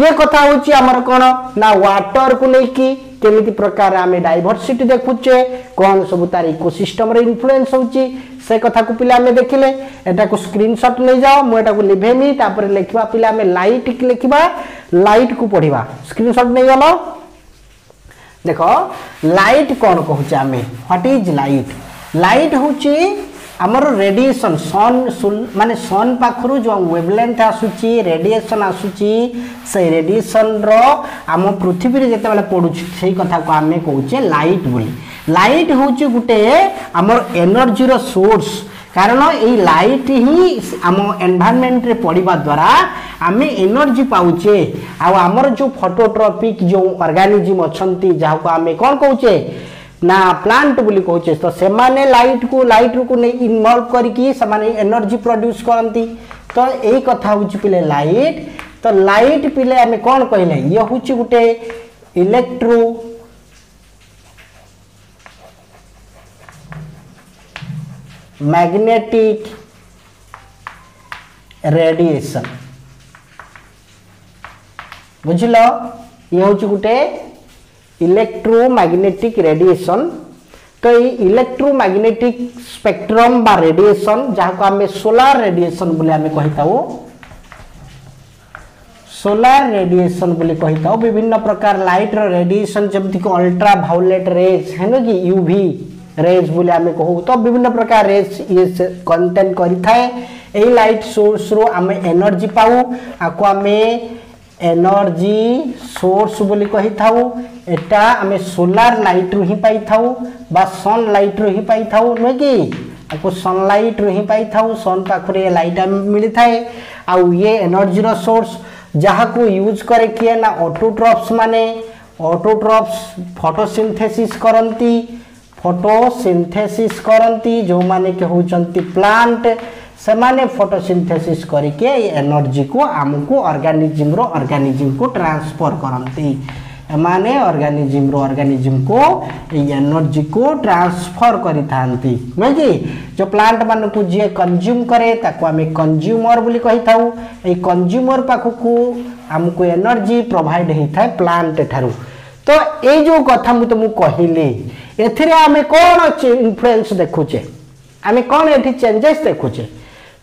B: ଇଏ କଥା ହେଉଛି ଆମର କ'ଣ ନା ୱାଟରକୁ ନେଇକି केमी प्रकार आम डायभरसीटी देखुचे कौन सब तार सिटम इनफ्लुएंस हो कथा को पे देखिले एटा को स्क्रीनसट नहीं जाओ मुझा लिभेमी तापर लिखा पे आम लाइट लिखा लाइट को पढ़वा स्क्रीनसट नहीं गल देख लाइट कौन कहे आम ह्वाट इज लाइट लाइट हूँ ଆମର ରେଡ଼ିଏସନ୍ ସନ୍ ମାନେ ସନ୍ ପାଖରୁ ଯେଉଁ ୱେଭଲେନ୍ଥ ଆସୁଛି ରେଡ଼ିଏସନ୍ ଆସୁଛି ସେଇ ରେଡ଼ିଏସନ୍ର ଆମ ପୃଥିବୀରେ ଯେତେବେଳେ ପଡ଼ୁଛି ସେଇ କଥାକୁ ଆମେ କହୁଛେ ଲାଇଟ୍ ବୋଲି ଲାଇଟ୍ ହେଉଛି ଗୋଟେ ଆମର ଏନର୍ଜିର ସୋର୍ସ କାରଣ ଏଇ ଲାଇଟ୍ ହିଁ ଆମ ଏନ୍ଭାରମେଣ୍ଟରେ ପଡ଼ିବା ଦ୍ୱାରା ଆମେ ଏନର୍ଜି ପାଉଛେ ଆଉ ଆମର ଯେଉଁ ଫଟୋଟ୍ରପିକ୍ ଯେଉଁ ଅର୍ଗାନିଜିମ୍ ଅଛନ୍ତି ଯାହାକୁ ଆମେ କ'ଣ କହୁଛେ ना प्लांट बोली कहचे तो से लाइट को लाइट को नहीं इनवल्व करके एनर्जी प्रड्यूस करती तो यही कथा हूँ पे लाइट तो लाइट पे आम कौन कहले ये हूँ गोटे इलेक्ट्रो मैग्नेटिक रेडिएशन बुझल ये हूँ गोटे इलेक्ट्रोमैग्नेटिक रेडिएशन तो ये इलेक्ट्रोमैग्नेटिक स्पेक्ट्रम बा रेडिएशन जहाँ को आम सोलार रेडिएशन बोले आम कही सोलार रेडिएशन बोले कही विभिन्न प्रकार लाइट रेडिएशन जमती को अल्ट्रा भाउलेट रेज है ना कि यूवी रेज बोले आम कहू तो विभिन्न प्रकार रेज ये कंटेन करें लाइट सोर्स रु आम एनर्जी पाऊ आम এনর্জি সোর্স বলে কহিথাও এটা আমি সোলার লাইট্রু হি পাইথাও বা সন লাইট্রু হি পাইথাও নয় কি আকু সনলাইট্রু হি পাইথাও সন পাখরে এ লাইট আমি মিলিথায়ে আউ ইয়ে এনর্জির সোর্স যাহাকু ইউজ করে কিয়ে না অটোট্রপস মানে অটোট্রপস ফটোসিন্থেসিস করন্তি ফটোসিন্থেসিস করন্তি যে হচ্ছেন প্লান্ট ସେମାନେ ଫଟୋସିନ୍ଥେସିସ୍ କରିକି ଏଇ ଏନର୍ଜିକୁ ଆମକୁ ଅର୍ଗାନିଜିମ୍ରୁ ଅର୍ଗାନିଜିମ୍କୁ ଟ୍ରାନ୍ସଫର କରନ୍ତି ଏମାନେ ଅର୍ଗାନିଜିମ୍ରୁ ଅର୍ଗାନିଜିମ୍କୁ ଏଇ ଏନର୍ଜିକୁ ଟ୍ରାନ୍ସଫର କରିଥାନ୍ତି ନୁହେଁ କି ଯେଉଁ ପ୍ଲାଣ୍ଟମାନଙ୍କୁ ଯିଏ କନଜ୍ୟୁମ୍ କରେ ତାକୁ ଆମେ କନଜ୍ୟୁମର ବୋଲି କହିଥାଉ ଏଇ କନଜ୍ୟୁମର ପାଖକୁ ଆମକୁ ଏନର୍ଜି ପ୍ରୋଭାଇଡ଼ ହେଇଥାଏ ପ୍ଲାଣ୍ଟ ଠାରୁ ତ ଏଇ ଯେଉଁ କଥା ମୁଁ ତୁମକୁ କହିଲି ଏଥିରେ ଆମେ କ'ଣ ଇନଫ୍ଲୁଏନ୍ସ ଦେଖୁଛେ ଆମେ କ'ଣ ଏଠି ଚେଞ୍ଜେସ୍ ଦେଖୁଛେ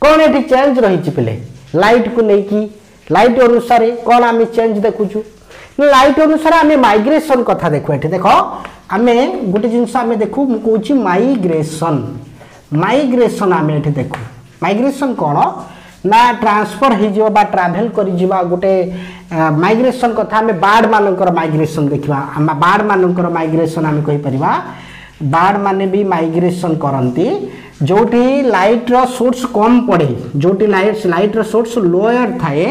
B: କ'ଣ ଏଠି ଚେଞ୍ଜ ରହିଛି ପିଲେ ଲାଇଟ୍କୁ ନେଇକି ଲାଇଟ୍ ଅନୁସାରେ କ'ଣ ଆମେ ଚେଞ୍ଜ ଦେଖୁଛୁ ଲାଇଟ୍ ଅନୁସାରେ ଆମେ ମାଇଗ୍ରେସନ୍ କଥା ଦେଖୁ ଏଠି ଦେଖ ଆମେ ଗୋଟେ ଜିନିଷ ଆମେ ଦେଖୁ ମୁଁ କହୁଛି ମାଇଗ୍ରେସନ୍ ମାଇଗ୍ରେସନ୍ ଆମେ ଏଠି ଦେଖୁ ମାଇଗ୍ରେସନ୍ କ'ଣ ନା ଟ୍ରାନ୍ସଫର୍ ହେଇଯିବ ବା ଟ୍ରାଭେଲ୍ କରିଯିବା ଗୋଟେ ମାଇଗ୍ରେସନ୍ କଥା ଆମେ ବାର୍ଡ଼ମାନଙ୍କର ମାଇଗ୍ରେସନ୍ ଦେଖିବା ବାର୍ଡ଼ମାନଙ୍କର ମାଇଗ୍ରେସନ୍ ଆମେ କହିପାରିବା ବାର୍ଡ଼ମାନେ ବି ମାଇଗ୍ରେସନ୍ କରନ୍ତି जोटी लाइट रोर्स कम पड़े जो लाइट लाइट रोर्स लोअर थाए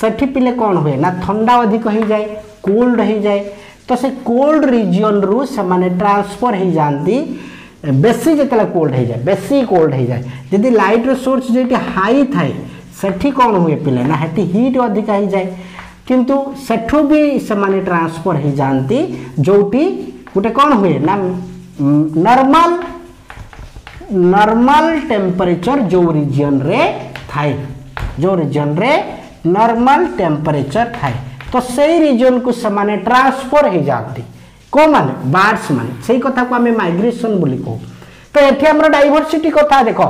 B: से पीले कौन हुए ना थंडा अधिक हो जाए कोल्ड हो जाए तो से कोल्ड रिजन रु से ट्रांसफर हो जाती बेसी जो कोल्ड हो जाए बेसी कोल्ड हो जाए जी लाइट रोर्स जो हाई थाए से कौन हुए पे ना से हिट अधिका हो जाए किंतु सेठ भी से ट्रांसफर हो जाती जोटी गोटे कौन हुए ना नर्माल नर्माल टेम्परेचर जो रिजन रे थाए जो रिजन रे नर्माल टेम्परेचर थाए तो सही रिजन को से ट्रांसफर हो जाती कौ मैंने बार्डस मान से कथा को आम माइग्रेसन बोली कहू तो ये आम डाइवर्सीटी कथा देख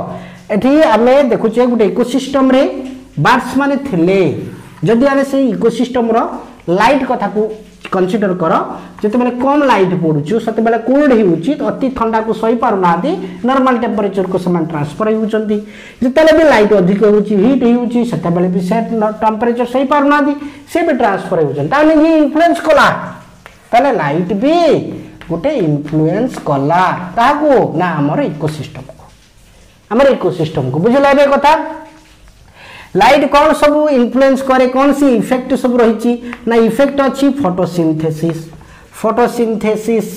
B: ये आम देखुचे गोटे इकोसीस्टम बार्डस मान जदि आम से इकोसीस्टम लाइट कथा कन्सिडर क त्यतले कम लाइट पढुछु त्यति बेला कुड हुन्छ अति को सही पाउँदै नर्माल टेम्परेचरको समाज ट्रान्सफर हेर्नु जति लाइट अधिक हेर्छ हिट हुन्छ टेम्परेचर सही पाउँदै सि ट्रान्सफर हे इनफ्लुन्स कला लाइट लटबि गे इनफ्लुन्स कला कहाँ नाम इकोसिस्टम को आम इको सिस्टमको बुझला कथा लाइट कौन सब इनफ्लुएंस कै कौन सी इफेक्ट सब रही ना इफेक्ट अच्छी फोटोसिंथेसिस फोटोसिंथेसिस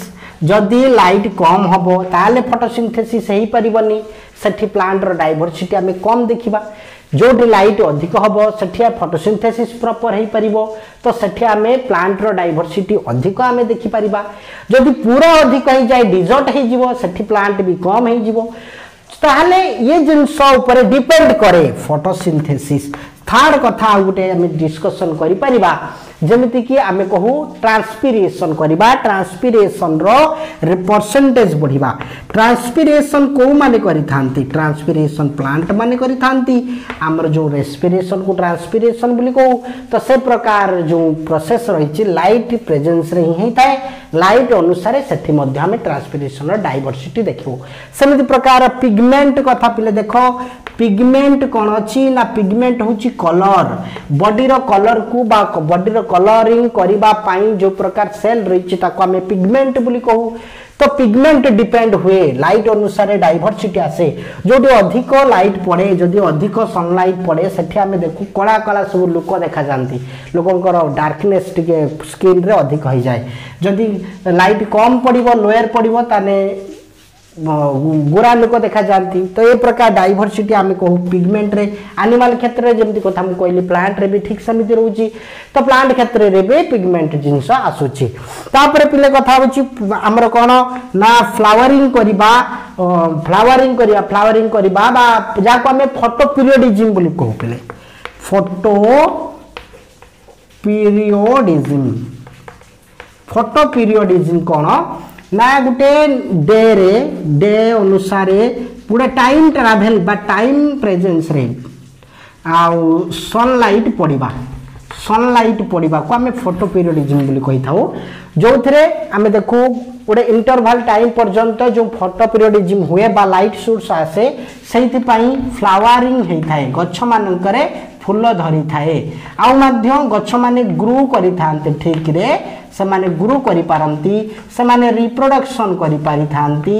B: जदि लाइट कम हम तेल फटोसिंथेसीस हो पारे से प्लांटर डायभरसीटी आम कम देखा जो भी लाइट अधिक हम से फटोसिंथेसीस प्रपर हो पार तो से आम प्लांटर डायभरसीटी अधिक आम देखिपर जदि पूरा अधिक हो जाए डिजर्ट हो प्लांट भी कम हो তাহলে ये जिनस पर डिपेंड करे फोटोसिंथेसिस थार्ड कथा गोटे डिस्कसन करमती आम कहूँ ट्रांसपिरेसन करवा ट्रांसपिरेसन रसेंटेज बढ़िया ट्रांसपिरेसन कौ मैंने था ट्रांसपिरेसन प्लांट मैंने आमर जो रेस्पिरेसन को ट्रांसपिरेसन कहू तो से प्रकार जो प्रोसेस रही लाइट प्रेजेन्स हिंता लाइट अनुसार से आम ट्रांसपिरेसन डायवर्सीटी देखू सेमती प्रकार पिगमेंट कथा पे देख पिगमेंट कौन अच्छी ना पिगमेंट हूँ कलर बॉडी कलर को बा कलरिंग करबा जो प्रकार सेल रही ताको पिगमेंट बोली कहू तो पिगमेंट डिपेंड हुए लाइट अनुसार डाइवर्सिटी आसे जोटी अधिक लाइट पड़े जदि अधिक सनलाइट पड़े से आम देखू कला कला सब लुक देखा जाती लोकंर डार्कनेस टे स्किन रे अधिक हो जाए जदि लाइट कम पड़ो लोयर पड़ो ताने ଗୋରା ଲୋକ ଦେଖାଯାଆନ୍ତି ତ ଏ ପ୍ରକାର ଡାଇଭର୍ସିଟି ଆମେ କହୁ ପିଗମେଣ୍ଟରେ ଆନିମାଲ କ୍ଷେତ୍ରରେ ଯେମିତି କଥା ମୁଁ କହିଲି ପ୍ଲାଣ୍ଟରେ ବି ଠିକ୍ ସେମିତି ରହୁଛି ତ ପ୍ଲାଣ୍ଟ କ୍ଷେତ୍ରରେ ବି ପିଗମେଣ୍ଟ ଜିନିଷ ଆସୁଛି ତାପରେ ପିଲେ କଥା ହେଉଛି ଆମର କ'ଣ ନା ଫ୍ଲାୱାରିଂ କରିବା ଫ୍ଲାୱାରିଂ କରିବା ଫ୍ଲାୱାରିଂ କରିବା ବା ଯାହାକୁ ଆମେ ଫଟୋ ପିରିୟଡ଼ିଜିମ୍ ବୋଲି କହୁଥିଲେ ଫଟୋ ପିରିୟଡ଼ିଜିମ୍ ଫଟୋ ପିରିୟଡ଼ିଜିମ୍ କ'ଣ ନା ଗୋଟେ ଡେରେ ଡେ ଅନୁସାରେ ପୁରା ଟାଇମ୍ ଟ୍ରାଭେଲ୍ ବା ଟାଇମ୍ ପ୍ରେଜେନ୍ସରେ ଆଉ ସନ୍ଲାଇଟ୍ ପଡ଼ିବା ସନ୍ଲାଇଟ୍ ପଡ଼ିବାକୁ ଆମେ ଫଟୋ ପିରିୟଡ଼ିଜିମ୍ ବୋଲି କହିଥାଉ ଯେଉଁଥିରେ ଆମେ ଦେଖୁ গোটে ইন্টরভাল টাইম পর্যন্ত যে ফটো পিরিয়ডিজম হুয়ে বা লাইট সোর্স আসে সেইপাই ফ্লাওয়ারিং হয়ে থাকে গছ মানকরে ফুল ধরি থাকে আধ্য গছ মানে গ্রো করে থাকে ঠিকরে সে গ্রো করে পারতি সে রিপ্রডকশন করে পারি থাকে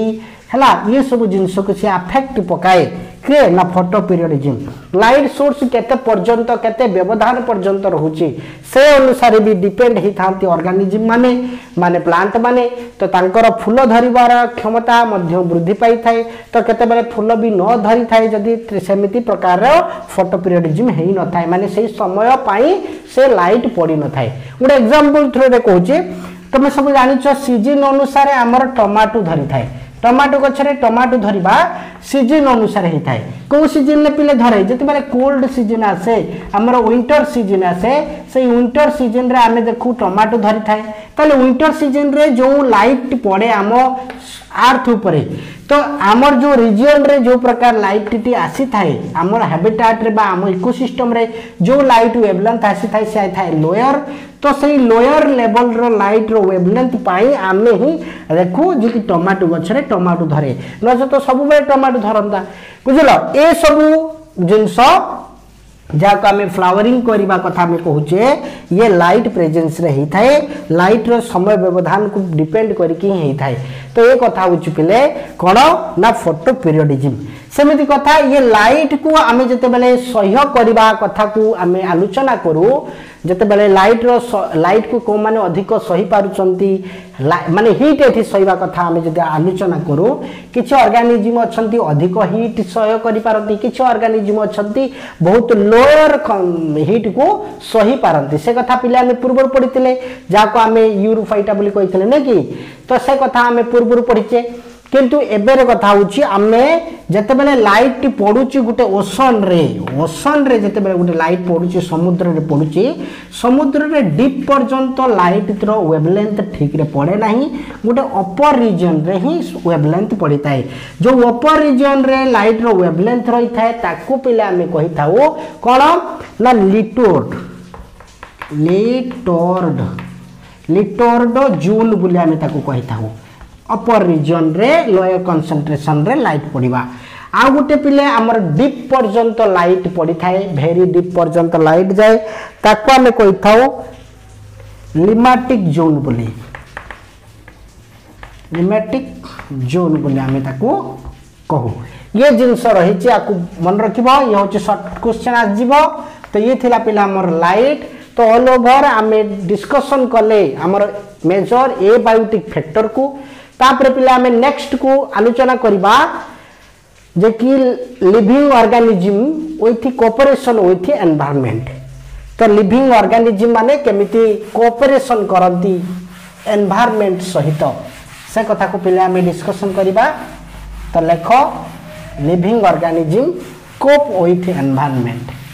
B: হল ইয়ে সব জিনিসকে সে আফেক্ট পকায়ে কে না ফটো পিরিয়ডিজম লাইট সোর্স কেতে পর্যন্ত কেতে ব্যবধান পর্যন্ত রহুচি সে অনুসারে বি ডিপেন্ড হই থাকি অর্গানিজম মানে মানে প্লান্ট মানে তো তাঙ্কর ফুল ধরিবার ক্ষমতা মধ্য বৃদ্ধি পাই থাকে তো কেতবেলে ফুল বি ন ধরি থাকে যদি সেমিতি প্রকার ফটো পিরিয়ডিজম হই নথায় মানে সেই সময় পাই সে লাইট পড়ি নথায় গোটে এক্সাম্পল থ্রুরে কହୁছি তুমি সব জানিছ সিজন অনুসারে আমার টমাটো ধরি থাকে টমাটো গছরে টমাটো ধরিবা সিজন অনুসারে হয়ে কেউ সিজনে পিলে ধরে যেতবে কোল্ড সিজন আসে আমার উইন্টর সিজন আসে সেই উইন্টর সিজনরে আমি দেখু টমাটো ধরি থাকে তাহলে উইন্টর সিজনরে যে লাইট পড়ে আম ଆର୍ଥ ଉପରେ ତ ଆମର ଯେଉଁ ରିଜିଅନ୍ରେ ଯେଉଁ ପ୍ରକାର ଲାଇଟ୍ଟି ଆସିଥାଏ ଆମର ହାବିଟାଟ୍ରେ ବା ଆମ ଇକୋସିଷ୍ଟମ୍ରେ ଯେଉଁ ଲାଇଟ୍ ୱେଭଲେନ୍ଥ ଆସିଥାଏ ସେ ଥାଏ ଲୋୟର୍ ତ ସେଇ ଲୋୟର୍ ଲେବଲ୍ର ଲାଇଟ୍ର ୱେଭଲେନ୍ଥ ପାଇଁ ଆମେ ହିଁ ଦେଖୁ ଯେ କି ଟମାଟୋ ଗଛରେ ଟମାଟୋ ଧରେ ନଚେତ ସବୁବେଳେ ଟମାଟୋ ଧରନ୍ତା ବୁଝିଲ ଏସବୁ ଜିନିଷ जहाँ को आम फ्लावरिंग करवा कथा कहचे ये लाइट प्रेजेन्स लाइट रो समय व्यवधान को डिपेंड करके तो ये कथा हो चुकी कौन ना फोटो पीरियडिज ସେମିତି କଥା ଇଏ ଲାଇଟ୍କୁ ଆମେ ଯେତେବେଳେ ସହ୍ୟ କରିବା କଥାକୁ ଆମେ ଆଲୋଚନା କରୁ ଯେତେବେଳେ ଲାଇଟ୍ର ଲାଇଟ୍କୁ କେଉଁମାନେ ଅଧିକ ସହିପାରୁଛନ୍ତି ମାନେ ହିଟ୍ ଏଠି ସହିବା କଥା ଆମେ ଯଦି ଆଲୋଚନା କରୁ କିଛି ଅର୍ଗାନିଜିମ୍ ଅଛନ୍ତି ଅଧିକ ହିଟ୍ ସହ୍ୟ କରିପାରନ୍ତି କିଛି ଅର୍ଗାନିଜିମ୍ ଅଛନ୍ତି ବହୁତ ଲୋଅର୍ ହିଟ୍କୁ ସହିପାରନ୍ତି ସେ କଥା ପିଲା ଆମେ ପୂର୍ବରୁ ପଢ଼ିଥିଲେ ଯାହାକୁ ଆମେ ୟୁରୁଫାଇଟା ବୋଲି କହିଥିଲେ ନାଇଁ କି ତ ସେ କଥା ଆମେ ପୂର୍ବରୁ ପଢ଼ିଛେ কিন্তু এবের কথা হচ্ছে আমি যেতবে লাইট পড়ুছি গোটে ওসনরে ওসনরে যেতবে গোটে লাইট পড়ুছি সমুদ্রের পড়ুছি সমুদ্রের ডিপ পর্যন্ত লাইটর ওয়েবলেন্থ ঠিকরে পড়ে না গোটে অপর রিজনরে হি ওয়েবলেন্থ পড়ি থাকে যে অপর রিজনরে লাইটর ওয়েবলেন্থ রই থাকে তাকে পিলা আমি কই থাকু কোণ না লিটোর্ড লিটোর্ড লিটোর্ড জুন বলে আমি তাকে কই থাকু ଅପର ରିଜନ୍ରେ ଲୋୟର କନସନ୍ଟ୍ରେସନ୍ରେ ଲାଇଟ୍ ପଡ଼ିବା ଆଉ ଗୋଟେ ପିଲେ ଆମର ଡିପ୍ ପର୍ଯ୍ୟନ୍ତ ଲାଇଟ୍ ପଡ଼ିଥାଏ ଭେରି ଡିପ୍ ପର୍ଯ୍ୟନ୍ତ ଲାଇଟ୍ ଯାଏ ତାକୁ ଆମେ କହିଥାଉ লিমাটিক জোন বলে লিমাটিক জোন বলে আমি তাকে কহু ये जिनस रही आपको मन रख ये हूँ सर्ट क्वेश्चन आसव तो ये थिला पिला आमर लाइट तो ऑल ओवर आम डिस्कसन कले आमर मेजर ए बायोटिक फैक्टर को ତାପରେ ପିଲା ଆମେ ନେକ୍ସଟକୁ ଆଲୋଚନା କରିବା ଯେ କି living organism with cooperation with environment ତ ଲିଭିଂ ଅର୍ଗାନିଜିମ୍ ମାନେ କେମିତି କୋପରେସନ୍ କରନ୍ତି ଏନ୍ଭାରମେଣ୍ଟ ସହିତ ସେ କଥାକୁ ପିଲା ଆମେ ଡିସ୍କସନ୍ କରିବା ତ ଲେଖ living organism cope with environment